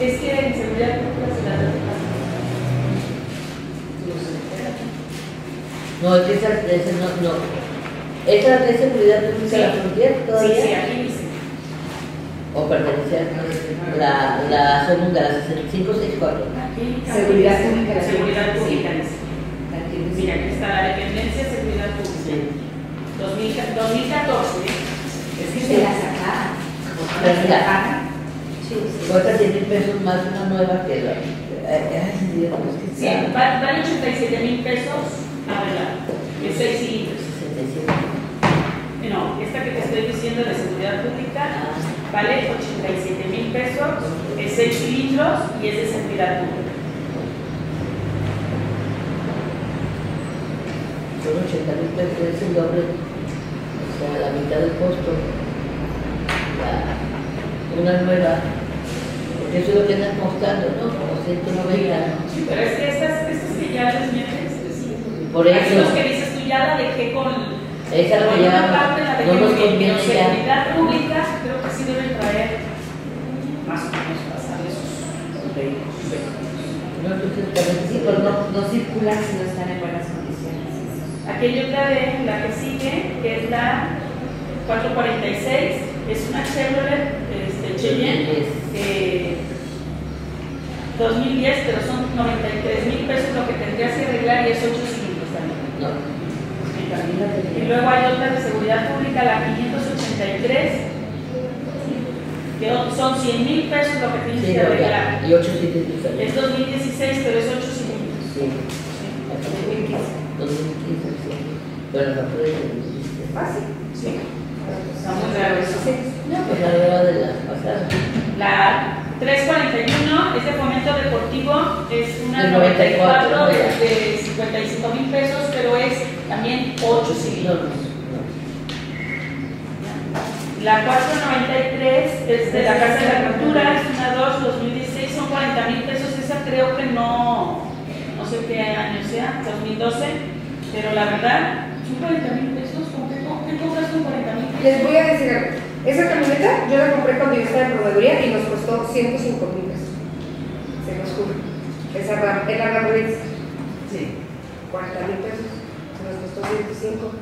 Es que en seguridad pública se la No, es que esa, esa no, no. Esa de seguridad pública la frontera Sí, todavía. sí, aquí dice. O pertenece a la, la segunda, la 6564. Aquí, Seguridad pública. Seguridad pública. Mira, aquí está la dependencia de seguridad pública. 2000 2014. ¿eh? Es que se la Sí, sí. cuesta 100 mil pesos más una nueva que la. Ay, Dios, es que Sí, vale 87 mil pesos a ver, es 6 cilindros. 67. No, esta que te estoy diciendo de seguridad pública vale 87 mil pesos, es 6 cilindros y es de seguridad pública. son 80 mil pesos, es el doble. O sea, la mitad del costo. La- una nueva. Porque eso es lo que andan costando, ¿no? Como 190. Sí, pero es que estas, estas que ya les metes, sí. Por Aquí eso. los que dices tú ya la dejé con. Esa con que ya una parte la dejé no nos conviene seguridad pública, creo que sí deben traer más o menos pasar esos vehículos. No, entonces, parece Sí, que pero no. no, no circulan si no están en buenas condiciones. Aquí hay otra de la que sigue, que es la 446, es una Chevrolet este, Cheyenne. eh, 2010, pero son 93 mil pesos lo que tendrías que arreglar y es 8 cilindros también. No. Y luego hay otra de seguridad pública, la 583, que son 100 mil pesos lo que tienes Sí, que arreglar. Y 8 cilindros también. Es 2016, pero es 8 cilindros. Sí. 2015, sí. Bueno, la prueba de 2016. Ah, sí. Sí. Está muy raro eso. No, pues la de las pasadas. La 341 es de fomento deportivo, es una Del 94 94, de, ya. de 55 mil pesos, pero es también 8 No, cilindros. no. La 493 es de la Casa de la Cultura, es una 2, 2016, son 40 mil pesos, esa creo que no, no sé qué año sea, 2012, pero la verdad, son 40 mil pesos, ¿con qué, con qué compras con 40 mil pesos? Les voy a decir algo. Esa camioneta yo la compré cuando yo estaba en proveeduría y nos costó 105 mil pesos. Se los juro. Esa RAM, era RAM. Sí. 40 mil pesos. Se nos costó 105.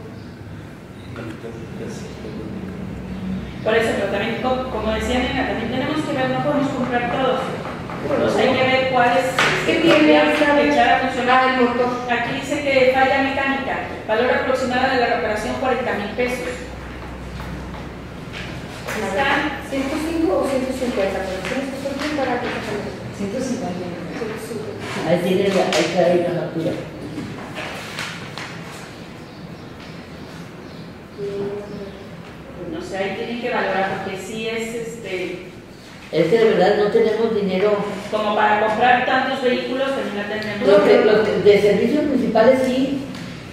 Por eso, pero también, co- como decía Nena, también tenemos que ver, no podemos comprar todos. Pues hay que ver cuáles ¿Qué se tiene echar a funcionar. Ah, el motor. Aquí dice que falla mecánica, valor aproximado de la reparación 40 mil pesos. Están 105 o 150, pero se nos costó bien barato esa camioneta. 150. 150. Ahí tiene la, ahí trae la factura. No sé, ahí tienen que valorar porque sí es este Es que de verdad no tenemos dinero. como para comprar tantos vehículos también la tenemos. Los, de servicios municipales sí,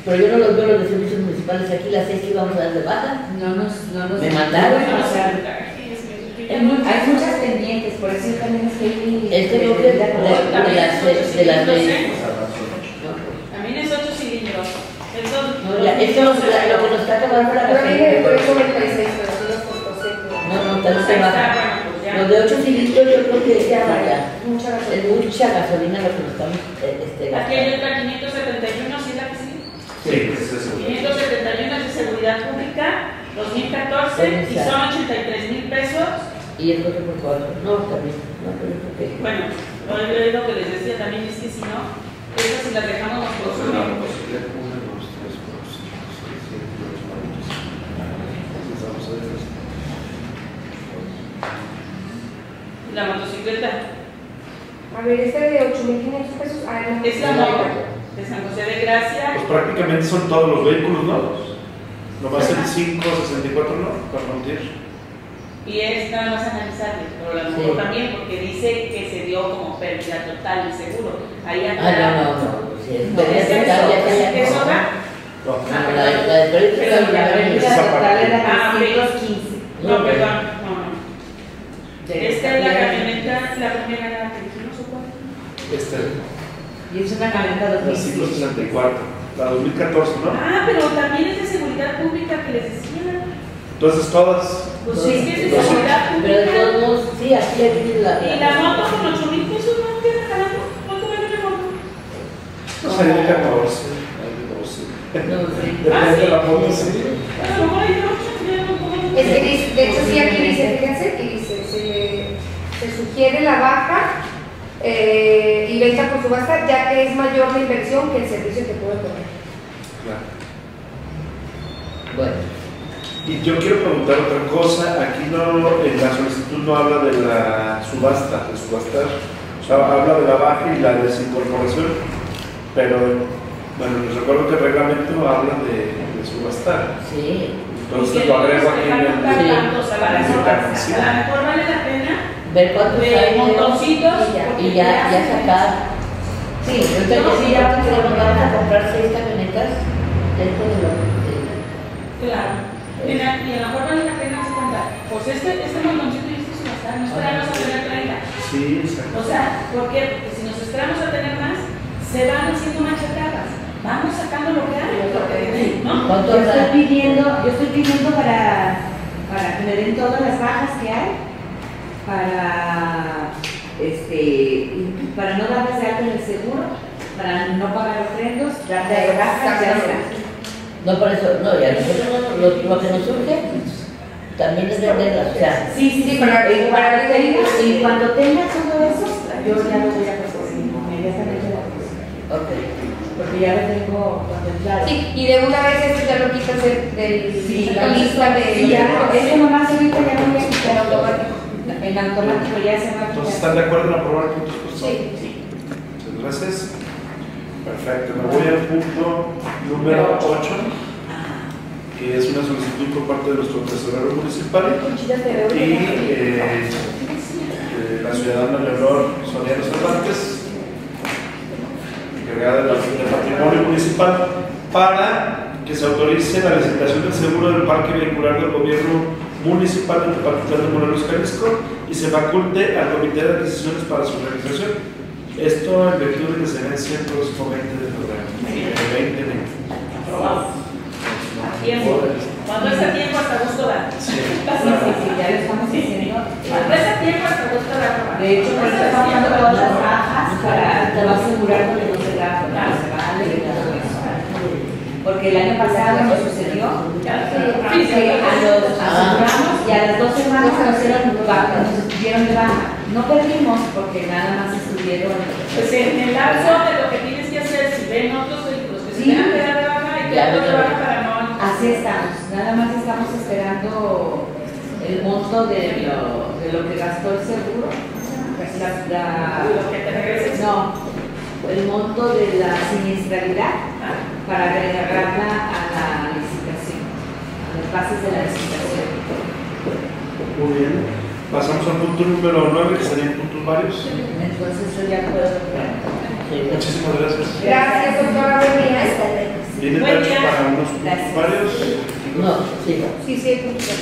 pero yo no los veo los de servicios municipales aquí, las seis que íbamos a dar de baja. No nos, no nos. Me mandaron. O sea, hay, mu- hay muchas pendientes, por eso también estoy. Es que no que de, de, de las de, de las de- no, También es 8 cilindros. Es dos- no, ya, esto lo, lo que nos está acabando la. 396, pero sí nos costó 100. No, no, tal se baja. pues ya. Los de 8 cilindros yo creo que ya vaya. mucha Es gasolina. mucha gasolina lo que nos estamos eh, este, Aquí hay otra 571, ¿sí es la que sigue? Sí, es eso. 571 es de seguridad pública, 2014, y son 83 mil pesos. Y el otro por cuatro. No, también. No, pero es. Bueno, lo que les decía también es que si no, esas si las dejamos nos Entonces, la consumen. motocicleta, uno, dos, tres, cuatro, cinco, seis, siete, ocho, nueve, diez. Entonces, vamos a ver. La motocicleta A ver, este de 8.500 pesos. Ah, no. es la moto de San José de Gracia. Pues prácticamente son todos los vehículos nuevos. Nomás el 564 no, para mentir. Y es nada más analizable, pero la moto Sí. también, porque dice que se dio como pérdida total el seguro. Ahí Ah, no, no, no. Es No, es eso, ya es no. ¿verdad? No. No, la, la de la Ah, ok. 315. No, No, perdón, no, no. De- Esta es la camioneta, la primera que dijimos, ¿o cuál? Este, Y es una camioneta la 2005. 564, la 2014, ¿no? Ah, pero también es de seguridad pública que les decía. Entonces todas, Pues sí, es que es de seguridad Pero de pública. todos modos, sí, aquí aquí la. Y la moto con 8 mil pesos no queda regalando. ¿Cuánto vale la moto? pues hay de 14, hay de 12. No, sí. Depende de la moto, sí. A lo mejor hay de 8, ya no como- Es que de hecho, sí, aquí dice, fíjense, y dice, se, sugiere la baja eh, y venta por subasta, ya que es mayor la inversión que el servicio que puede poner. Claro. Bueno, Y yo quiero preguntar otra cosa. Aquí no, en la solicitud no habla de la subasta, de subastar. O sea, habla de la baja y la desincorporación. Pero, bueno, les recuerdo que el reglamento habla de, de subastar. sí. Entonces lo agrego aquí en el. Sí. vale la pena Ver cuántos de hay. montoncitos Y ya, ya sacar. Sí, ahorita que sí, ya que vamos a comprar seis camionetas dentro de lo de- Claro. Mira, y a lo mejor vale la pena hacer cuenta. Pues este, este montoncito y este subastar, no esperamos a tener 30. Sí, exacto. O sea, ¿por qué? Porque si nos esperamos a tener más, se van haciendo más chatarras. Vamos sacando lo que hay, lo que hay, ¿no? ¿Cuánto Yo estoy pidiendo, yo estoy pidiendo para, para que me den todas las bajas que hay, para, este, para no darles de alta en el seguro, para no pagar ofrendos, darle de baja, ya está. No, por eso, no, ya nosotros lo, lo que nos surge también es venderlas. O sea, Sí, sí, sí, para- y para cuando que tenga, tengas- y cuando tenga todo eso, yo ya lo voy a conseguir, inmediatamente lo consigo. ok. porque ya lo tengo contemplado. Sí, y de una vez esto ya lo quitas del, del Sí, la lista de... Sí, ya, eso nomás ahorita ya lo voy a quitar automático. En automático ya se va a Entonces. ¿están de acuerdo en aprobar puntos por Sí. Muchas gracias. Perfecto. Me voy al punto número 8, que es una solicitud por parte de nuestro tesorero municipal y eh, de la ciudadana Leonor Soriano Cervantes, encargada de la- del patrimonio municipal, para que se autorice la licitación del seguro del parque vehicular del gobierno municipal de Tepatitlán de Morelos, Jalisco, y se faculte al comité de adquisiciones para su realización. Esto en virtud de que se vence el próximo 20 de febrero. El 20 de. A tiempo. Cuando es a tiempo, hasta gusto da. Sí. Sí, sí, sí, ya lo estamos haciendo. Cuando es a tiempo, hasta gusto da. De hecho, estamos dando todas las bajas para no asegurar que no se da, no se vale y todo eso. Porque el año pasado nos sucedió que a los aseguramos y a las dos semanas nos dieron baja, nos dieron de baja. No perdimos porque nada más estuvieron. Pues en el lapso de lo que tienes que hacer, si ven otros vehículos que se Sí. tengan que dar de baja, hay que Ya, darlos de baja para no. Así estamos, nada más estamos esperando el monto de lo, de lo que gastó el seguro. La, la- Lo que te regreses. no, el monto de la siniestralidad para agregarla a la licitación, a las bases de la licitación. Muy bien. Pasamos al punto número 9, que serían puntos varios. Entonces yo ya puedo Sí. Muchísimas gracias. Gracias, doctora. Buen día. ¿Viene para unos puntos Gracias. varios? No, sí. Sí, sí, hay puntos. Ya.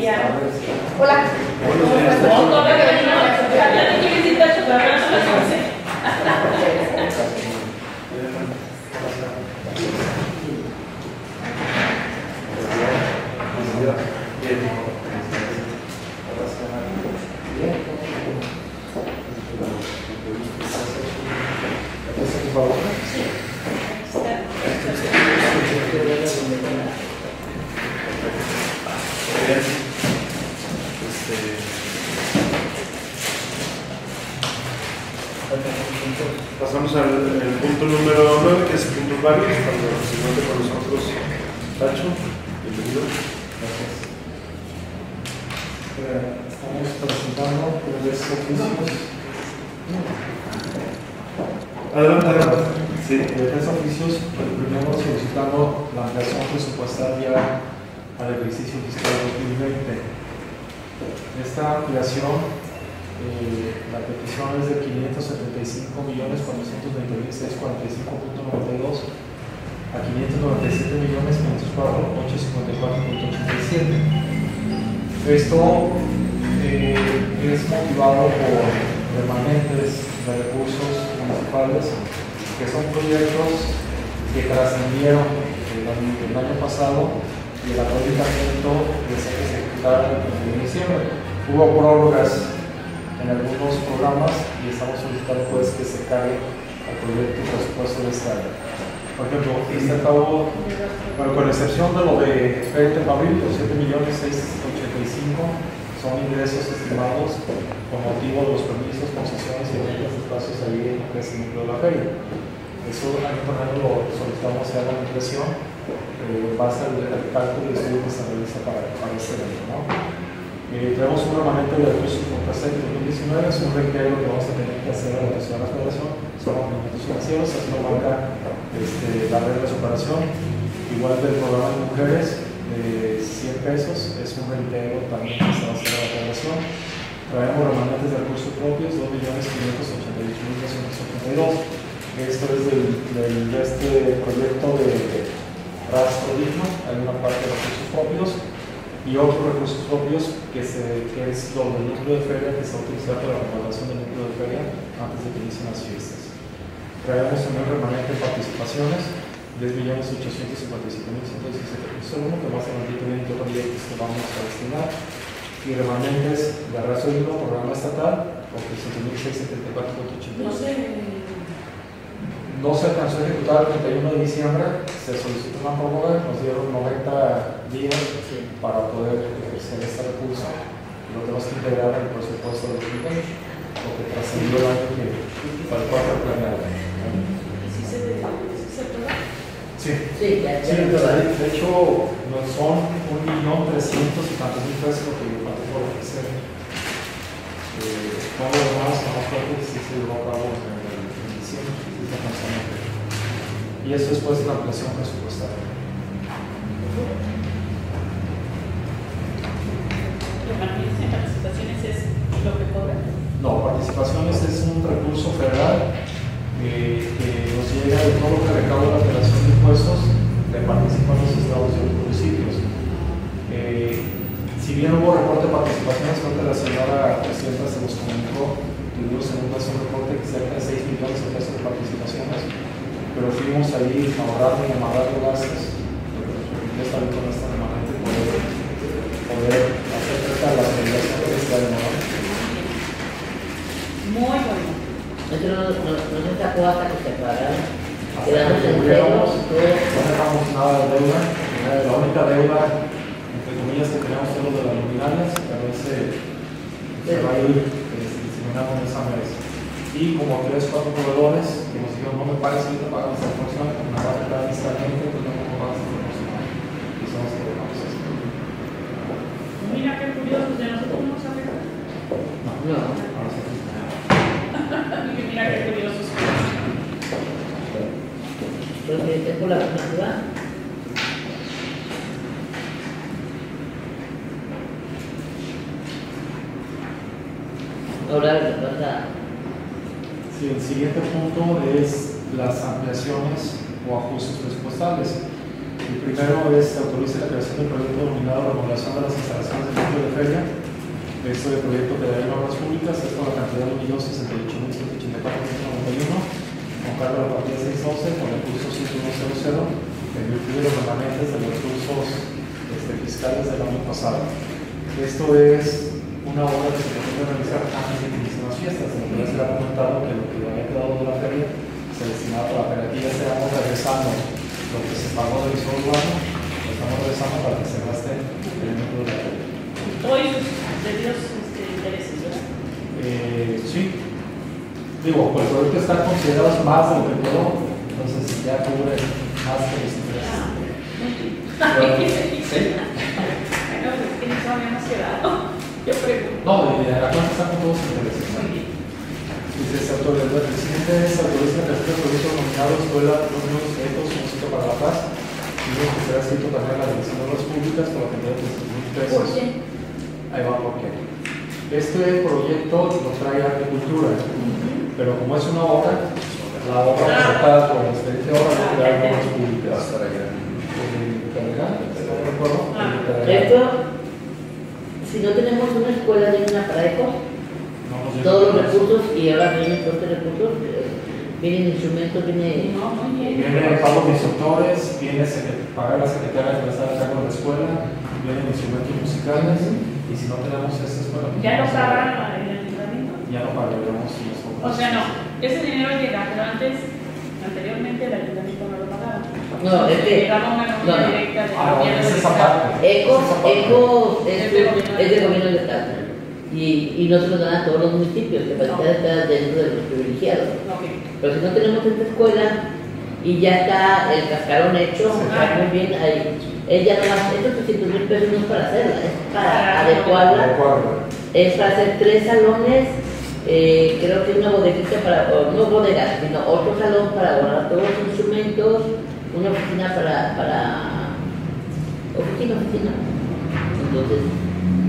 Hola. Buenos días. No, todavía no, ya te quiero decir, pero apenas son las 11. Pasamos al punto número 9, que es puntos varios, cuando se encuentre con nosotros Tacho. Bienvenido. Gracias. Eh, Estamos presentando tres oficios. Adelante, adelante. Sí. De tres oficios, el primero solicitando la ampliación presupuestaria al ejercicio fiscal 2020. Esta ampliación, eh, la petición es de 575 millones 426.45.92 a 597 millones 504.854.87. Esto eh, es motivado por remanentes de recursos municipales que son proyectos que trascendieron el, año- pasado y el aprovechamiento que se ejecutaron en diciembre. Hubo prórrogas en algunos programas y estamos solicitando pues que se cargue al proyecto y presupuesto de este año. Por ejemplo, este acabó, bueno, con excepción de lo de Fede Pabil, los 7 millones 685 son ingresos estimados con motivo de los permisos, concesiones y ventas de espacios ahí en el núcleo de la feria. Eso año con año lo solicitamos hacer la impresión eh, base al, al cálculo y estudio que se realiza para, para este. ¿no? Eh, tenemos un remanente de recursos por presente 2019, es un requerimiento que vamos a tener que hacer a la de la federación, son movimientos financieros, así lo marca este, la regla de operación. Igual del programa de mujeres, de 100 pesos, es un reintegro también que se va a hacer la federación. Traemos remanentes de recursos propios, 2.588.282. Esto es del, de este proyecto de rastro digno, hay una parte de recursos propios y otros recursos propios que, se, que es lo del núcleo de feria que se va a para la remodelación del núcleo de feria antes de que inicien las fiestas. Traemos también remanente de participaciones, 10.857.117 pesos que más adelante tienen qué proyectos que vamos a destinar y remanentes de arrastre digno, programa estatal, por 300.674.82. No sé. No se alcanzó a ejecutar el 31 de diciembre, se solicitó una prórroga, nos dieron 90 días para poder ejercer este recurso. Lo tenemos que integrar en el presupuesto de 2020, porque trascendió el año que para el cual fue planeado. ¿Sí se, sí? Sí. Sí, ya, Sí, ya de hecho, no son un millón trescientos y tantos mil pesos lo que falta por ofrecer. Eh, todo lo demás, más fuerte, sí se llevó a cabo en el en Y eso es pues la ampliación presupuestaria. Participaciones es lo que cobra. No, participaciones es un recurso federal eh, que nos llega de todo lo que recauda la Federación de Impuestos de participan los estados y los municipios. Eh, si bien hubo reporte de participaciones, creo que la señora presidenta se nos comunicó, tuvimos en un un reporte que cerca de 6 millones de pesos de participaciones, pero fuimos ahí ahorrando y amarrando gastos, lo que nos permitió estar con esta remanente poder, poder hacer frente a las obligaciones de este año. ¿no? Muy bueno. Nosotros no, no, no se sacó hasta que se pagaron. Quedamos que enteros. No dejamos nada de deuda. La única deuda, entre comillas, que tenemos es lo de las luminarias, que a veces se va a ir esa. Y como tres, cuatro proveedores que nos dijeron, no me parece que te pagan esta porción, me va a afectar fiscalmente, entonces no me pagan esta porción. Y son los que dejamos así. Mira qué curioso, de nosotros no sabe. No, No. no. Mira qué tengo la que Sí, el siguiente punto es las ampliaciones o ajustes presupuestales. El primero es se autoriza la creación del proyecto denominado remodelación de las instalaciones del centro de feria. Este proyecto quedaría en obras públicas, es por la cantidad de 1.068.184.91, con cargo a la partida 611, con el curso 5100, en virtud de los remanentes de los recursos este, fiscales del año pasado. Esto es una obra que se pretende realizar antes de que inicien las fiestas. Como ya se le ha comentado que lo que había quedado de la feria se destinaba para la feria. Aquí ya estamos regresando lo que se pagó del sol urbano, lo estamos regresando para que se gaste el número de. Hoy debidos este, intereses, ¿verdad? Eh, sí, digo, pues ahorita están considerados más de lo que quedó, entonces ya cubre más que los intereses. Bueno, pues que nos habíamos quedado. Yo pregunto. No, la cuenta están todos los intereses. Dice, se el presidente se autoriza el registro de proyecto nominado Escuela de los Nuevos Proyectos Música para la Paz. Y que será escrito también a la Dirección de Obras Públicas por la cantidad de 3 mil pesos. Ahí va, ok. Este proyecto lo trae Agricultura, pero como es una obra, la obra presentada por la expediente obra no trae obras públicas. Eh. Ah. Eh. Esto, si no tenemos una escuela digna para ECO, No nos llega todos los recursos, y ahora vienen todos los recursos, vienen instrumentos, viene... No, muy bien. Viene pago de instructores, viene pagar a la secretaria que está a cargo de la escuela, vienen instrumentos musicales, y si no tenemos esta escuela, Ya no pagan el ayuntamiento. Ya no pagaremos los O sea, no, ese dinero llega, pero antes, anteriormente el ayuntamiento no lo pagaba. No, es que- Llegaba una no, directa del Ah, es del esa parte. ECO, es, Es de gobierno. es de gobierno del Estado. Y, y no se lo dan a todos los municipios, que para No. está dentro de los privilegiados. Pero si no tenemos esta escuela y ya está el cascarón hecho, Sí. está muy bien ahí. Ella nomás, estos 300 mil pesos no es para hacerla, es para adecuarla. Adecuarla. Es para hacer tres salones, eh, creo que una bodeguita para, no bodegas, sino otro salón para guardar todos los instrumentos, una oficina para, para oficina, oficina. Entonces,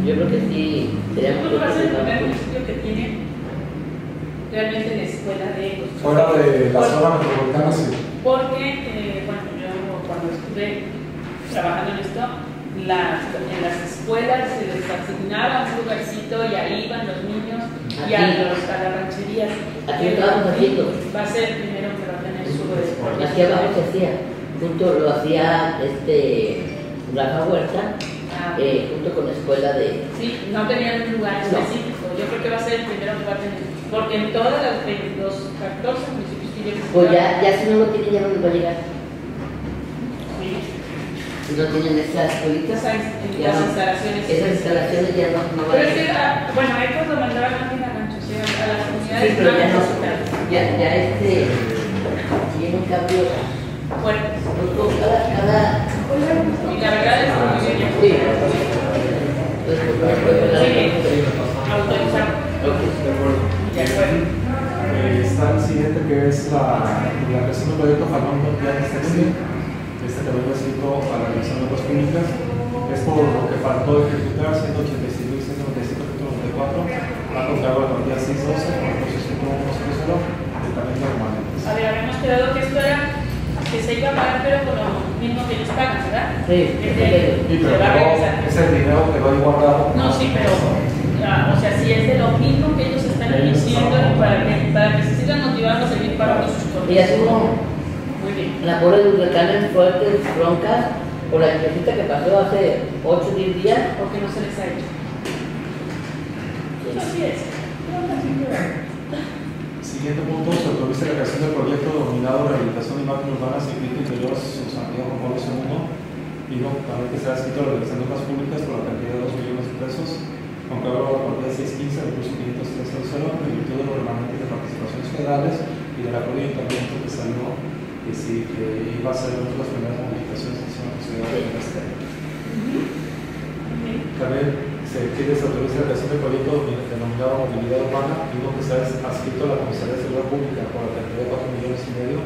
yo creo que sí, sería muy va a ser el primer bueno. municipio que tiene realmente la escuela de ecos. Fuera de la zona metropolitana, sí. Porque, eh, bueno, yo cuando estuve trabajando en esto, las, en las escuelas se les asignaba un lugarcito y ahí iban los niños y a, los, a las rancherías. Aquí estábamos haciendo. Va a ser el primero que va a tener su Aquí abajo se hacía, junto lo hacía este Rafa Huerta, Ah, eh, junto con la escuela de. Sí, no tenían un lugar No. específico. Yo creo que va a ser el primero que va a tener. Porque en los, en los 14 municipios yo Pues ya, ya si no lo tienen, ya no les va a llegar. Sí. Si no tienen esas escuelitas, Esas, las no. instalaciones. Esas instalaciones ya no, no van Pero a es que, llegar. bueno, estos lo mandaban a la rancho, o sea, a las Sí, comunidades pero ya no. Ya, ya este. Tiene un cambio. Pues, Cada, cada. Y la verdad es que. Sí. De está el siguiente que es la, creación del proyecto Jalón Viajes Textil. Este también lo escrito a la Dirección de Obras Públicas. Es por lo que faltó ejecutar 185 y 197.94. Ha contado la partida 612 con el proceso 110 del de Romanes. A ver, habíamos quedado que esto era que se iba a pagar, pero con lo mismo que ellos pagan, ¿verdad? Sí, Es de- Y se pero va a regresar. ese dinero quedó ahí guardado. No, sí, pero, ah, o sea, si es de lo mismo que ellos están diciendo para que, para que se sigan motivando a seguir pagando sus cosas. Y así como Muy bien. la pobre de huracanes fuertes, broncas, por la lluvia que pasó hace 8 o 10 días, ¿Por qué no se les ha hecho? Así es. Siguiente punto, se autoriza la creación del proyecto denominado Rehabilitación de Imágenes Urbanas y Crítica Interior San Santiago Juan Pablo II. Digo, también que será escrito a de Obras Públicas por la cantidad de 2 millones de pesos, con cargo a la partida 615 del curso 50300, en virtud de los remanentes de participaciones federales y del acuerdo de ayuntamiento que salió, que sí, que iba a ser una de las primeras modificaciones que se van a considerar en este año. También se quiere se autoriza la creación del proyecto denominado Movilidad Urbana, digo que sea adscrito a la Comisaría de Seguridad Pública por la cantidad de 4 millones y medio,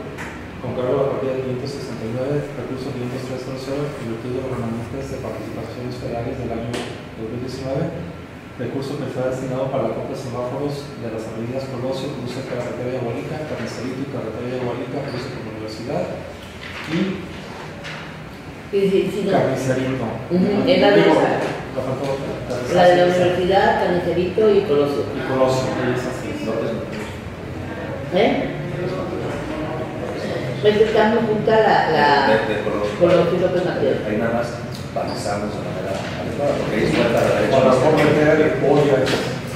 con cargo a la partida de 569, recurso 50300, en virtud de los remanentes de participaciones federales del año 2019, recurso que está destinado para la compra de semáforos de las avenidas Colosio, cruce carretera de Agualica, Carnicerito y carretera de Agualica, cruce con la universidad, y. Carnicerito. Ujú, es la. La de la universidad, Canicerito y Colosio. Y Colosio, es así. ¿Eh? Pues está muy junta la, la Colosio. López Mateo. Ahí nada más balizamos de manera adecuada, porque ahí es vuelta a la derecha. Para cometer pollas,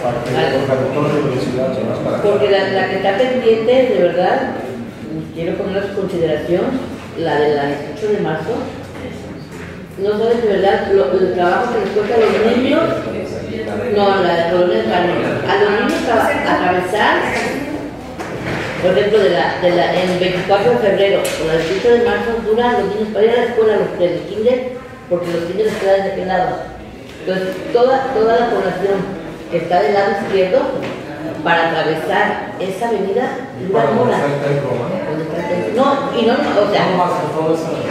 para que los conductores de velocidad Son más para Porque la, la que está pendiente, de verdad, quiero poner a su consideración, la de la 18 de marzo. No sabes de verdad lo- el trabajo que les cuesta a los niños, no, la de Colonia del Carmen, a los niños a, atravesar Por ejemplo, de la, de la, el 24 de febrero o el 18 de marzo duran los niños para ir a la escuela, los del kinder, porque los kinder quedan de aquel lado. Entonces, toda, toda la población que está del lado izquierdo, para atravesar esa avenida, dura hora. donde está el templo, ¿no? Y no, no, o sea,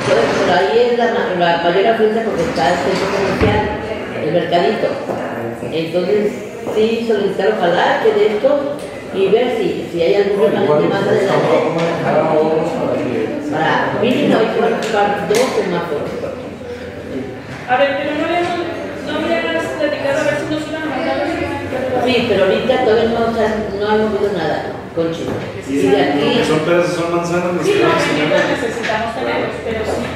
pero ahí es la, la mayor afluencia porque está el centro comercial, el mercadito. Entonces, sí, solicitar ojalá que de esto y ver si, si hay algún remanente más adelante para mínimo hay que ocupar dos semáforos. A ver, pero no habíamos, no habías platicado a ver si nos iban a mandar Sí, pero ahorita todavía no, o sea, no han movido nada, Y de lo que aquí, son peras son manzanas, Sí, no, necesitamos tenerlos, pero sí.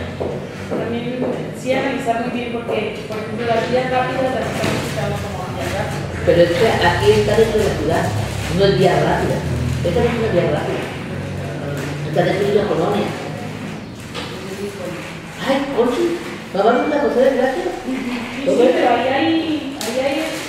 También sí analizar muy bien porque, por ejemplo, las vías rápidas las estamos quitando como vías rápidas. pero es que aquí está dentro de la ciudad, no es vía rápida. Esta no es una vía rápida. Está dentro de una colonia. Ay, Conchi, ¿vamos a cosa de gracia? Sí, sí, pero ahí hay, ahí hay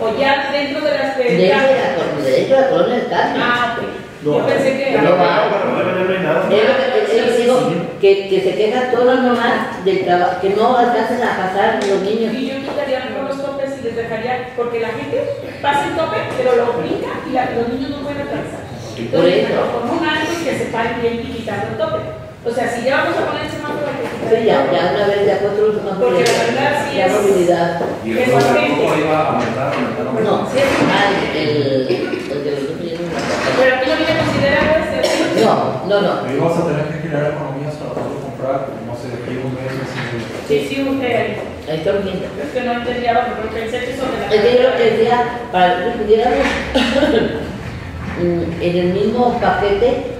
O ya dentro de las que... Dentro de la, col- dentro de la colonia del Carmen. Ah, ok. Yo pensé que... No, no, no hay nada. Es lo que digo, que, que se quejan todas las mamás del trabajo, que no alcancen a pasar los niños. Y yo quitaría mejor los topes y les dejaría, porque la gente pasa el tope, pero lo brinca y la- los niños no pueden alcanzar. Por Entonces, eso. mejor con un y que se paren bien y quitando el tope. O sea, si ya vamos a poner el semáforo, que Sí, ya, ya una vez ya puesto los semáforos, Porque la verdad sí ya es- movilidad. Y el flujo iba a aumentar, aumentar, aumentar. No, sí es mal el, el de los dos millones de la Pero aquí no viene considerado este. No, no, no. Ahí vas a tener que crear economías para poder comprar, no sé, de aquí a un mes, y. Sí, sí, usted ahí. Ahí está urgente. Es que no entendía, porque pensé que sobre la. Es que yo lo que decía, para que pudiéramos en el mismo paquete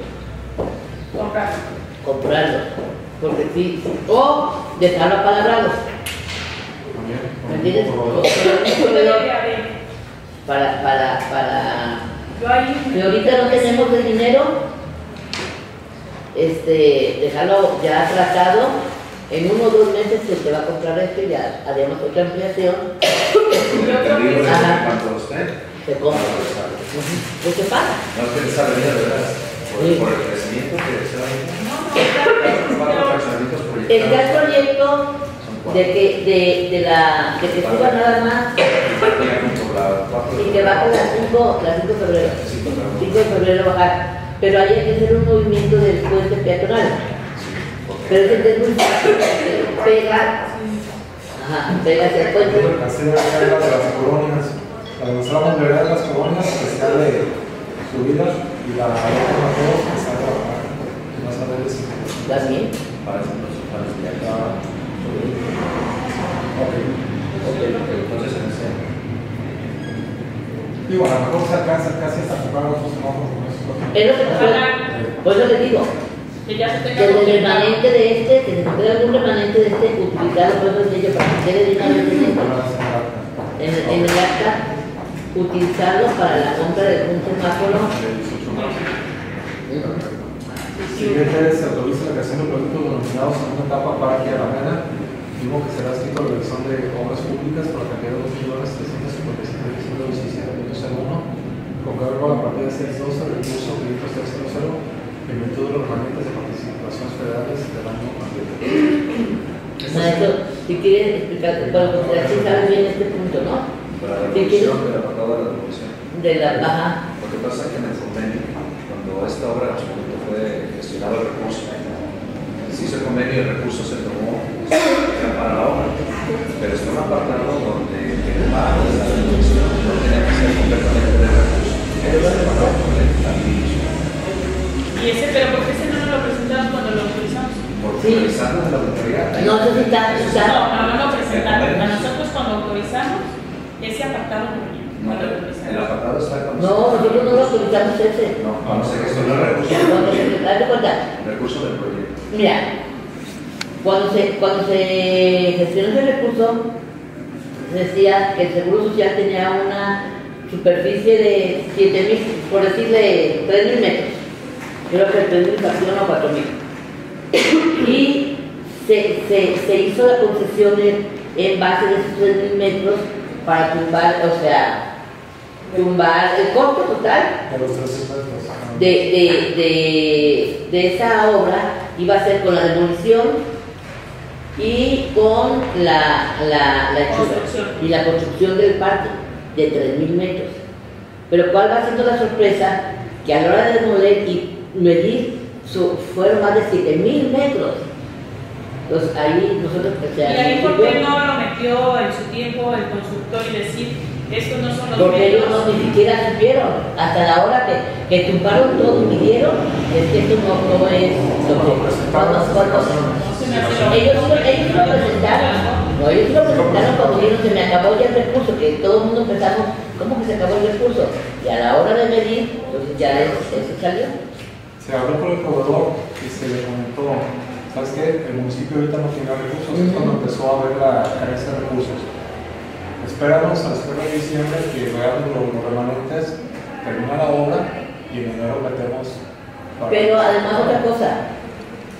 Comprar. Comprarlo. Porque sí, o dejarlo apalabrado. ¿Me entiendes? para, para, para que ahorita no tenemos el dinero, este, dejarlo ya tratado, en uno o dos meses se te va a comprar esto y ya haremos otra ampliación, a se compra. Pues se paga. No es que esa verdad, por, Sí. por el crecimiento que se el proyectados. proyecto de que, de, de la, de que suba nada más y que baje las 5 las 5 de febrero. Cinco de 5 de febrero bajar. Pero hay que hacer un movimiento del puente peatonal. Pero es que es muy fácil, pega, ajá, pega hacia el puente. De las colonias, que sea de subida y la bajar, que no sea de descender. ¿Está bien? Para eso, para eso, ya. Ah, ok. Entonces, en ese. Digo, a lo mejor se alcanza casi hasta comprar otros semáforos con esos otros. Es lo que Ojalá Pues lo que digo, que ya se tenga. que el remanente de este, que se pueda algún remanente de este, utilizarlo por eso de ello para que quede vez en, en, en el acta, utilizarlo para la compra de un semáforo. Siguiente se autoriza la creación de productos denominados en una etapa Parque Alameda, mismo que será escrito a la de obras públicas por la cantidad de 2.357.100 con cargo a partir de 612 del curso 500 en virtud de los remanentes de participaciones federales del año anterior. Maestro, si quieres explicarte, bueno, pues así bien este punto, ¿no? Para la de la. De la baja. Lo que pasa es que en el convenio, cuando esta obra gestionado el recurso, se hizo el convenio y el recurso se tomó para la obra. Pero está un apartado donde el pago de la revisión no tiene que ser completamente del recurso. Pagado el. Y ese, pero ¿por qué ese no nos lo presentamos cuando lo autorizamos? Porque Sí. de la auditoría. hay- No. No, no, no lo presentaron. A nosotros cuando autorizamos, ese apartado no venía. No, el apartado está con No, nosotros no lo autorizamos ese. No, cuando se gestionó el recurso, Cuando se date cuenta, el recurso del proyecto. mira, cuando se, cuando se gestionó ese recurso, decía que el Seguro Social tenía una superficie de 7.000, por decirle 3.000 metros. Creo que 3.000 facción o 4.000. Y se, se, se hizo la concesión en, en base de esos 3.000 metros para tumbar, o sea, tumbar el costo total De los 13 metros. de, de, de, de esa obra iba a ser con la demolición y con la, la, Construcción. y la construcción del parque de 3.000 metros. Pero ¿cuál va siendo la sorpresa? Que a la hora de demoler y medir su- fueron más de 7.000 metros. Entonces ahí nosotros pues, Y ahí, ¿por qué no lo metió en su tiempo el constructor y decir, estos no son los Porque ellos no ni siquiera supieron, hasta la hora que, que tumbaron todo y midieron, es que esto no, no es lo que se ellos, lo- ellos lo presentaron, no, ellos lo presentaron cuando vieron que me acabó ya el recurso, que todo el mundo pensamos, ¿cómo que se acabó el recurso? Y a la hora de medir, entonces ya es- eso salió. Se habló con el proveedor y se le comentó, ¿sabes qué? El municipio ahorita no tiene recursos, es cuando empezó a ver la carencia de recursos. Espéramos hasta el 1 de diciembre que veamos los, los remanentes, termina la obra y en enero metemos. para- Pero además otra cosa,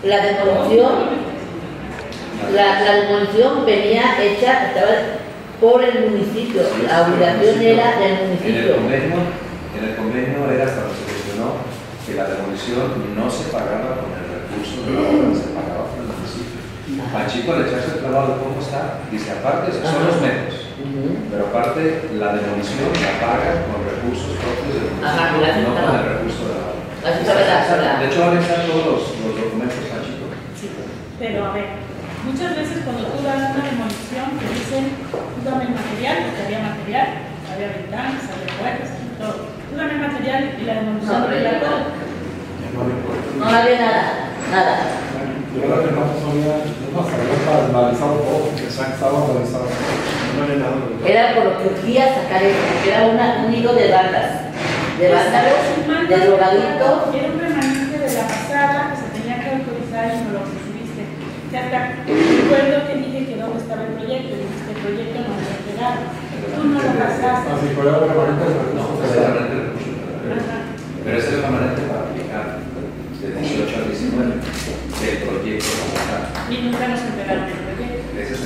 la demolición, la, la demolición venía hecha, estaba por el municipio, la obligación era del En el municipio. convenio, en el convenio era hasta donde se mencionó que la demolición no se pagaba con el recurso de la obra, se pagaba por el municipio. Panchito al echarse el trabajo de cómo está, dice aparte son los metros, Pero aparte la demolición la paga con recursos propios del municipio, no con el recurso de la. De hecho, ahora están todos los, los documentos, Panchito. Sí, pero a ver, muchas veces cuando tú das una demolición te dicen, tú dame el material, porque había material, había ventanas, había puertas, todo. Tú dame el material y la demolición No, la todo. Había nada, nada. Yo creo que no había, no había vandalizado todo, estaba vandalizado. No hay nada. Era por lo que urgía sacar eso, porque era una, un nido de bandas, de vándalos, de drogaditos. Era un remanente de la pasada que se tenía que autorizar y no lo recibiste. Que hasta recuerdo que dije que dónde estaba el proyecto y dijiste el proyecto no lo entregaron. Tú no lo pasaste. Así fue el remanente federal. Ajá. Pero ese es el remanente para aplicar de 18 al 19 del proyecto como tal. Y nunca nos entregaron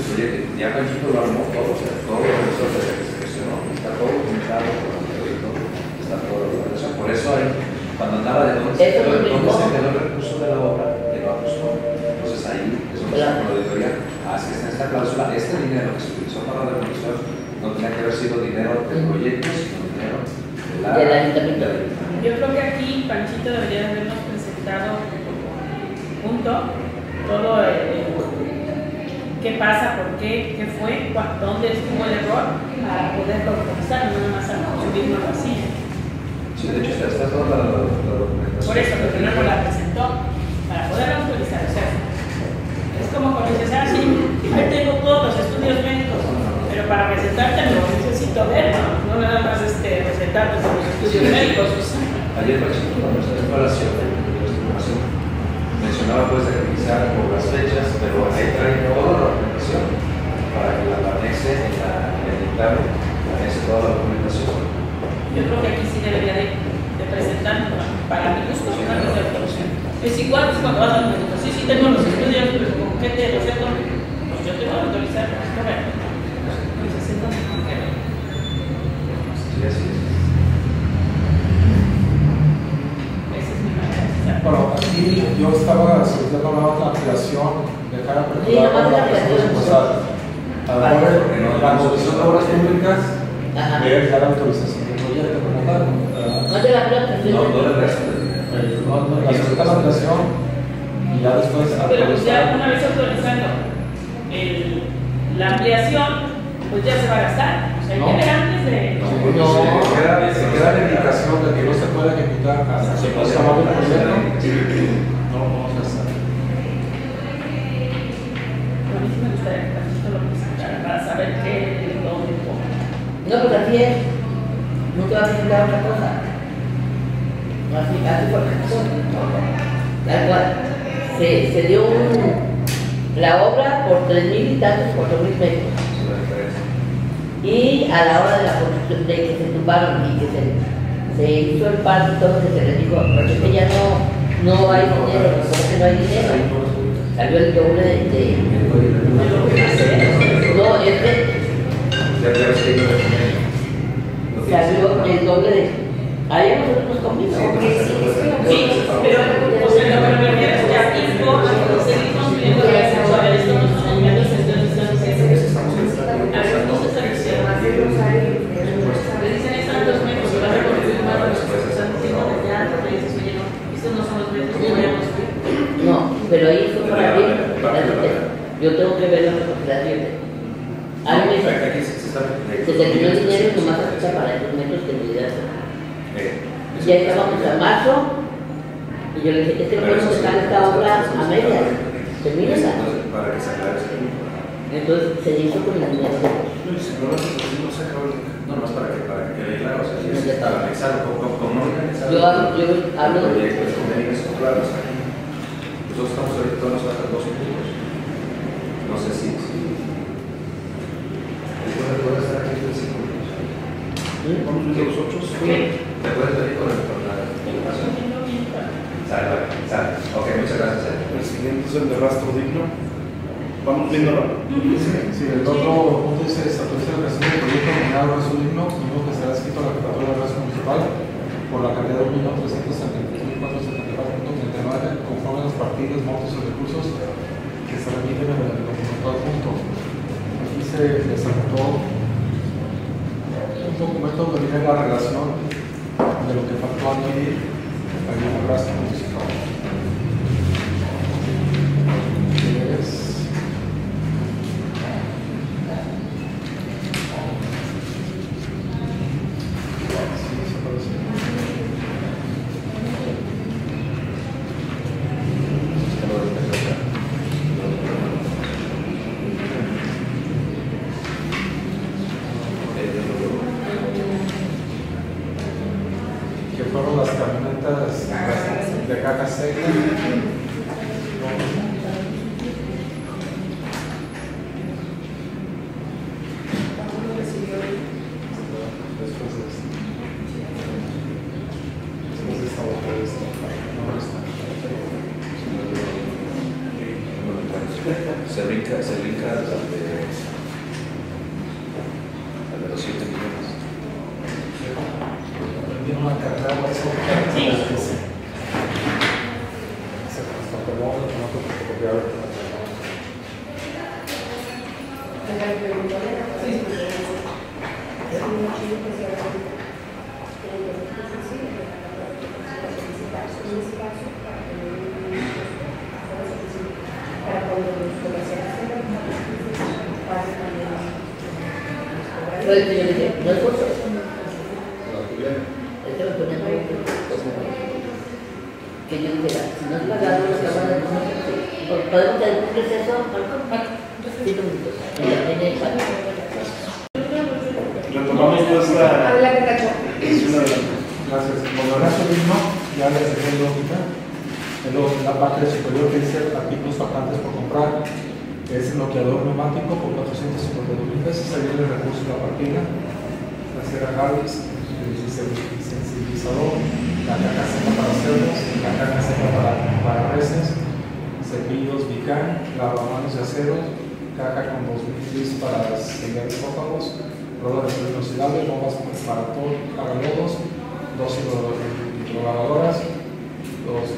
el proyecto. Ese es el proyecto. Ya Panchito lo armó todo, o sea, todo el proceso desde que se gestionó, está todo documentado por el proyecto, está todo la documentación. Por eso hay, cuando andaba de dónde se quedó, lo dónde se mismo. quedó el recurso de la obra, que no ajustó. Entonces ahí es donde está con la auditoría. Ah, es que está en esta cláusula, este dinero que se utilizó para la demolición no tenía que haber sido dinero del proyecto, sino dinero de la... Del ayuntamiento. Yo creo que aquí Panchito debería habernos presentado junto todo el, qué pasa, por qué, qué fue, dónde estuvo el error para poderlo autorizar, no nada más a subirlo así. Sí, de hecho está, toda la, la- la documentación. Por eso, porque no nos la presentó para poderlo autorizar. O sea, es como cuando dices, ah, sí, ahí tengo todos los estudios médicos, pero para presentarte lo necesito ver, ¿no? No nada más este, presentarte los estudios médicos. Ayer Panchito, cuando está en palacio, mencionaba pues de revisar por las fechas, pero ahí trae toda la documentación para que la anexe en la en el dictamen, anexe toda la documentación. Yo creo que aquí sí debería de, de presentar para mi gusto antes de autorización. Es igual que cuando vas al médico. Sí, sí tengo los estudios, pero ¿con qué te los Pues yo tengo que autorizar, pues correcto. Entonces, entonces, ¿con qué? Sí, así es. Esa es mi manera de pensar. Bueno, aquí yo estaba solicitando una ampliación de cara Sí, nomás la la ampliación. presupuestal. A lo mejor en la Comisión de Obras Públicas, ver ya la autorización del proyecto como tal. No te la plata, No, no le resta La solicitar la ampliación y ya después Pero pues ya una vez autorizando el- la ampliación, pues ya se va a gastar. No. antes de. Sí, porque se queda, se queda la indicación de que no se puede ejecutar hasta que no se acabe el proyecto. No, no se hace. A mí sí me gustaría que Francisco lo presentara para saber qué, dónde, cómo. No, pues así es. No te va a presentar otra cosa. Así, así fue la cosa. Tal cual. Se, se dio un, la obra por tres mil y tantos, cuatro mil pesos. Esa es la diferencia. Y a la hora de la construcción, de que se tumbaron y que se, se hizo el todo, que se les dijo, pero es que ya no, no hay dinero, ¿cómo que no hay dinero? Salió el doble de... de- no, es que salió el doble de. Ahí nosotros nos comimos. Sí, pero, o sea, lo que me refiero es que aquí por seguir construyendo la a ver, esto no son moviendo, esto no están haciendo. A ver, no se está diciendo. Le dicen, es tantos metros, y va a recorrer más los que están diciendo desde antes, le dices, oye, no, estos no son los metros que voy a construir. No, pero ahí fue para abrir. Yo tengo que ver la capacidad libre. A mí me Aquí se terminó el dinero y nomás aplica para esos metros que me dieron. Eh, Ya estábamos a marzo y yo le dije, es que no podemos dejar esta obra a medias. Termínala. Para que se aclare ese punto. Entonces se hizo con el dinero. No, si no lo no se No, para que, para que quede claro, o sea, No, es para organizarlo. Yo hablo, yo hablo El de proyecto es convenios son claros. Nosotros estamos ahorita nos faltan dos puntos. No sé si. si... De poder estar aquí en cinco minutos. Vamos viendo los otros. ¿Te puedes venir con, el- con la información? Sale, vale, sale. Ok, muchas gracias. El siguiente es el de rastro digno. Vamos viéndolo. Sí, el otro punto dice establece la creación del proyecto nominado Resto Digno, mismo que será escrito a la Jefatura del Resto Municipal por la cantidad de 1.373.474.39 conforme a las partidas, montos y recursos que se remiten en el documento adjunto. Aquí se les anotó un documento donde viene la relación de lo que faltó adquirir al Resto Municipal.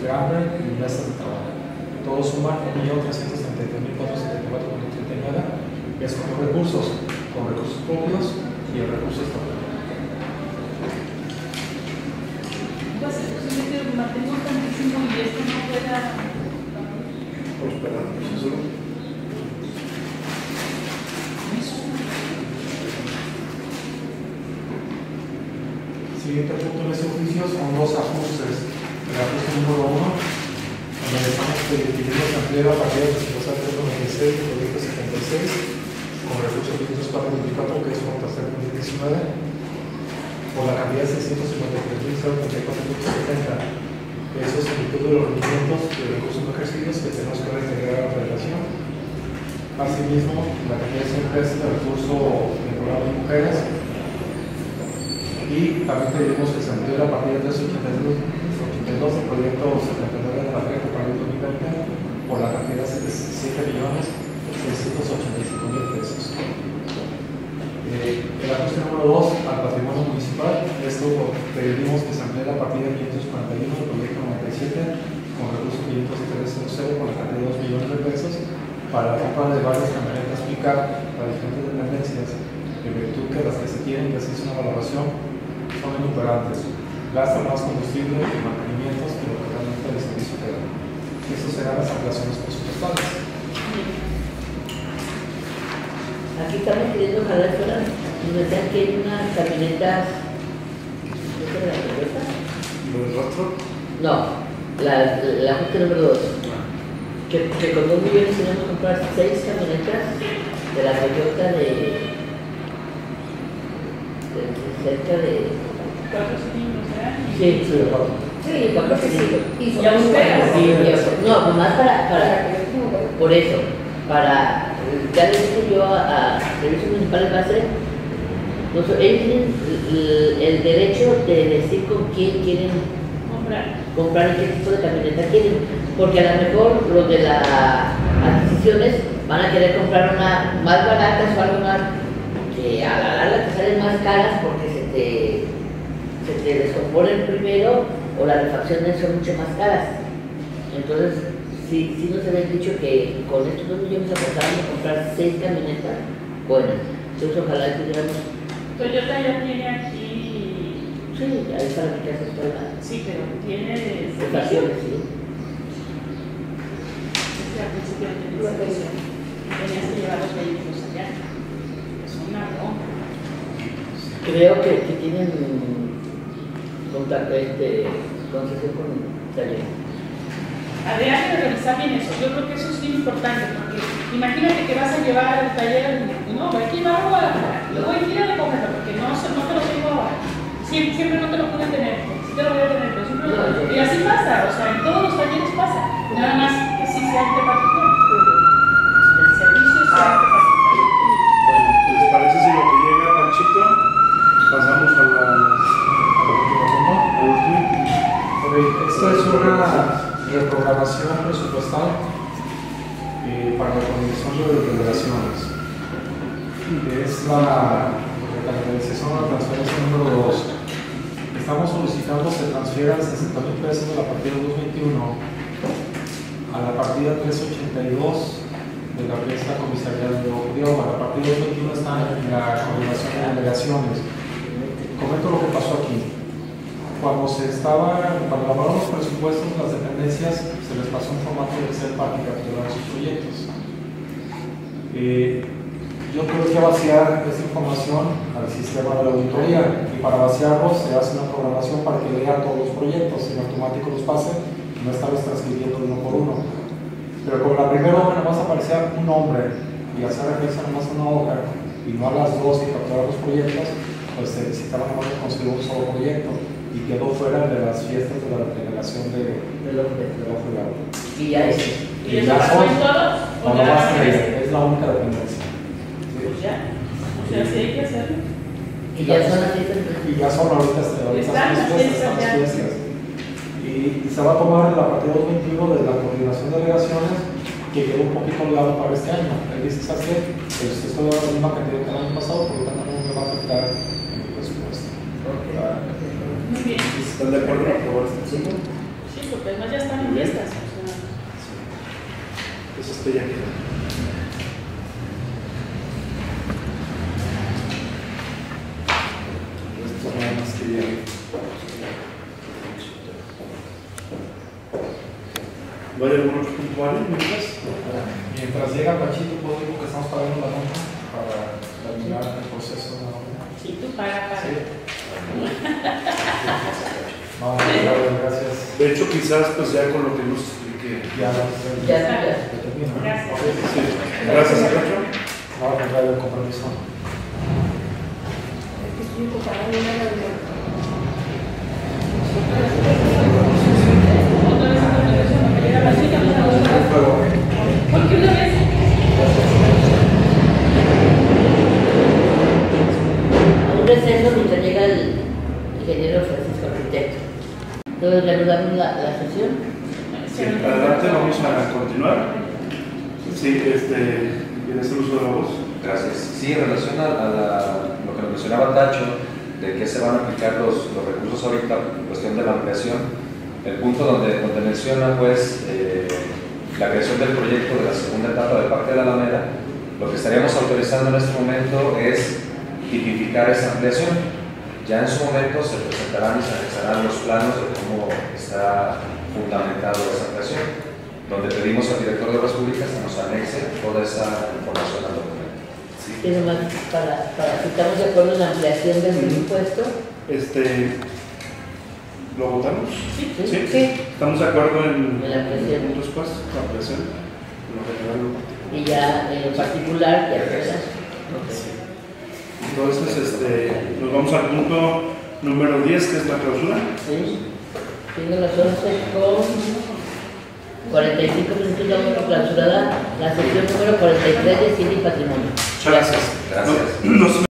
De hambre y mesas de trabajo. Todos suman 1.373.474.39, que es con los recursos, con recursos propios y el recurso estatal. Que tantísimo y esto no pueda. Pues eso. Siguiente punto en ese juicio son los ajustes. El ajuste número ampliar la partida presupuestal 396 del proyecto 76 con recursos 504 que es un tercer 2019 por la cantidad de 653.034.70. Eso es en virtud de los rendimientos de recursos no ejercidos que tenemos que reintegrar a la federación. Asimismo, la cantidad de pesos de recurso del programa de mujeres y también pedimos que se amplíe la partida 382 del proyecto 79 de la FED para el 2020 por la cantidad de 7 millones 685 mil pesos. Eh, el ajuste número 2 al patrimonio municipal eso pedimos que se amplíe la partida 541 del proyecto 97 con recurso 503 con la cantidad de 2 millones de pesos para compra de varias camionetas picar para diferentes dependencias en virtud que las que se tienen que hacer una valoración son inoperantes, gastan más combustible y mantenimientos que lo que realmente el servicio te da. Eso serán las ampliaciones presupuestales. Aquí estamos queriendo jalar fuera, nos decían que hay unas camionetas. ¿Qué es la camioneta? ¿Lo del rostro? No, la, la ajuste número 2. Que, que con 2 millones tenemos que comprar 6 camionetas de la Toyota de. de cerca de. Cuatro cilindros, ¿verdad? Sí, sí, Sí, yo creo que sí. Y son Ya no, pues más para, para, por eso, para, ya le dije yo a, a Servicios Municipales Base, nosotros- ellos tienen el, derecho de decir con quién quieren Comprar. comprar y qué tipo de camioneta quieren, porque a lo mejor los de las adquisiciones van a querer comprar una más baratas o algo más que a la larga te salen más caras porque se te, se te descomponen primero o las refacciones son mucho más caras. Entonces, sí, sí nos habían dicho que con estos dos millones aportaban a comprar seis camionetas buenas. Entonces, ojalá tuviéramos, Toyota ya tiene aquí. sí, ahí para mi casa está la Sí, pero tiene. refacciones, sí. Tenías que llevar los vehículos allá. Es una. Creo que, que tienen contacto, este, concesión con taller. Habría que revisar bien eso. Yo creo que eso es bien importante porque imagínate que vas a llevar al taller, no, hay que llevarlo a Guadalajara, luego hay que ir a recogerlo porque no, no te lo tengo ahora. Siempre, siempre no te lo pude tener, sí te lo voy a tener, pero siempre no. Y así pasa, o sea, en todos los talleres pasa. Nada más que sí sea arte particular. El servicio es arte particular. ¿Les parece si lo que llega Panchito pasamos a las a la última ronda? Al último. Esta es una reprogramación presupuestal eh, para la Comisión de Delegaciones. Es la recapitalización de la transferencia número 2. Estamos solicitando se transfieran 60 mil pesos de la partida 221 a la partida 382 de la Presa Comisarial de Ojo La partida 221 está en la coordinación de delegaciones. Comento lo que pasó aquí cuando se estaba, cuando elaboraron los presupuestos las dependencias, se les pasó un formato de Excel para que capturaran sus proyectos. Eh, yo creo que vaciar esta información al sistema de auditoría y para vaciarlo se hace una programación para que lea todos los proyectos y en automático los pase, no estarles transcribiendo uno por uno. Pero como la primera hoja nomás aparecía un nombre y hacer referencia nomás a una hoja y no a las dos y capturar los proyectos, pues se necesitaba nomás conseguir un solo proyecto y quedó fuera de las fiestas de la delegación de, de lo que de de Agua. Y ya es. ¿Y pasó en todos? No, ¿O no nada más que es la única dependencia. Pues ya. O sea, sí hay que hacerlo. Y ya son las fiestas Y ya son ahorita, las fiestas, las ya. Y, y se va a tomar de la partida 221 de la coordinación de delegaciones que quedó un poquito holgado para este año. Él dice, ¿sabes qué? Pues esto es la misma cantidad que el año pasado, por lo tanto no me va a afectar en mi presupuesto. Muy bien. ¿Están de acuerdo en aprobar este? Sí, porque además ya están en fiestas. o sea. Pues este ya queda. Esto nada más que ya. ¿Va a haber algunos puntuales mientras? Mientras llega Pachito, puedo decir que estamos pagando la nota para terminar el proceso de la nota. Sí, tú paga, paga. Vamos a ver, gracias. De hecho, quizás pues ya con lo que nos explique. Ya, Ya, ya, ya. ya termino. ¿no? Gracias. Sí. Gracias, Alberto. No, al contrario, el compromiso. Es que estoy ocupada en una vez un receso mientras llega el ingeniero Francisco Arquitecto. Entonces, reanudamos la, la sesión. Sí, adelante, vamos a continuar. Sí, este, ¿quieres el uso de la voz? Gracias. Sí, en relación a, a la- lo que nos mencionaba Tacho, de qué se van a aplicar los, los recursos ahorita en cuestión de la ampliación, el punto donde, donde menciona pues eh, la creación del proyecto de la segunda etapa del Parque de la Alameda, lo que estaríamos autorizando en este momento es tipificar esa ampliación. Ya en su momento se presentarán y se anexarán los planos de cómo está fundamentado esa ampliación, donde pedimos al director de Obras Públicas que nos anexe toda esa información al documento. Nomás para, para si estamos de acuerdo en la ampliación del presupuesto, Este, ¿Lo votamos? ¿sí? Sí. ¿Estamos de acuerdo en En la ampliación. en puntos pues, la ampliación? Lo general, lo particular. Y ya en lo particular, ya queda. Entonces, este, nos vamos al punto número 10, que es la clausura. Sí. Siendo las 11 con 45 minutos, por clausurada la sesión número 43 de Cine y Patrimonio. Muchas gracias. Gracias. Nos- nos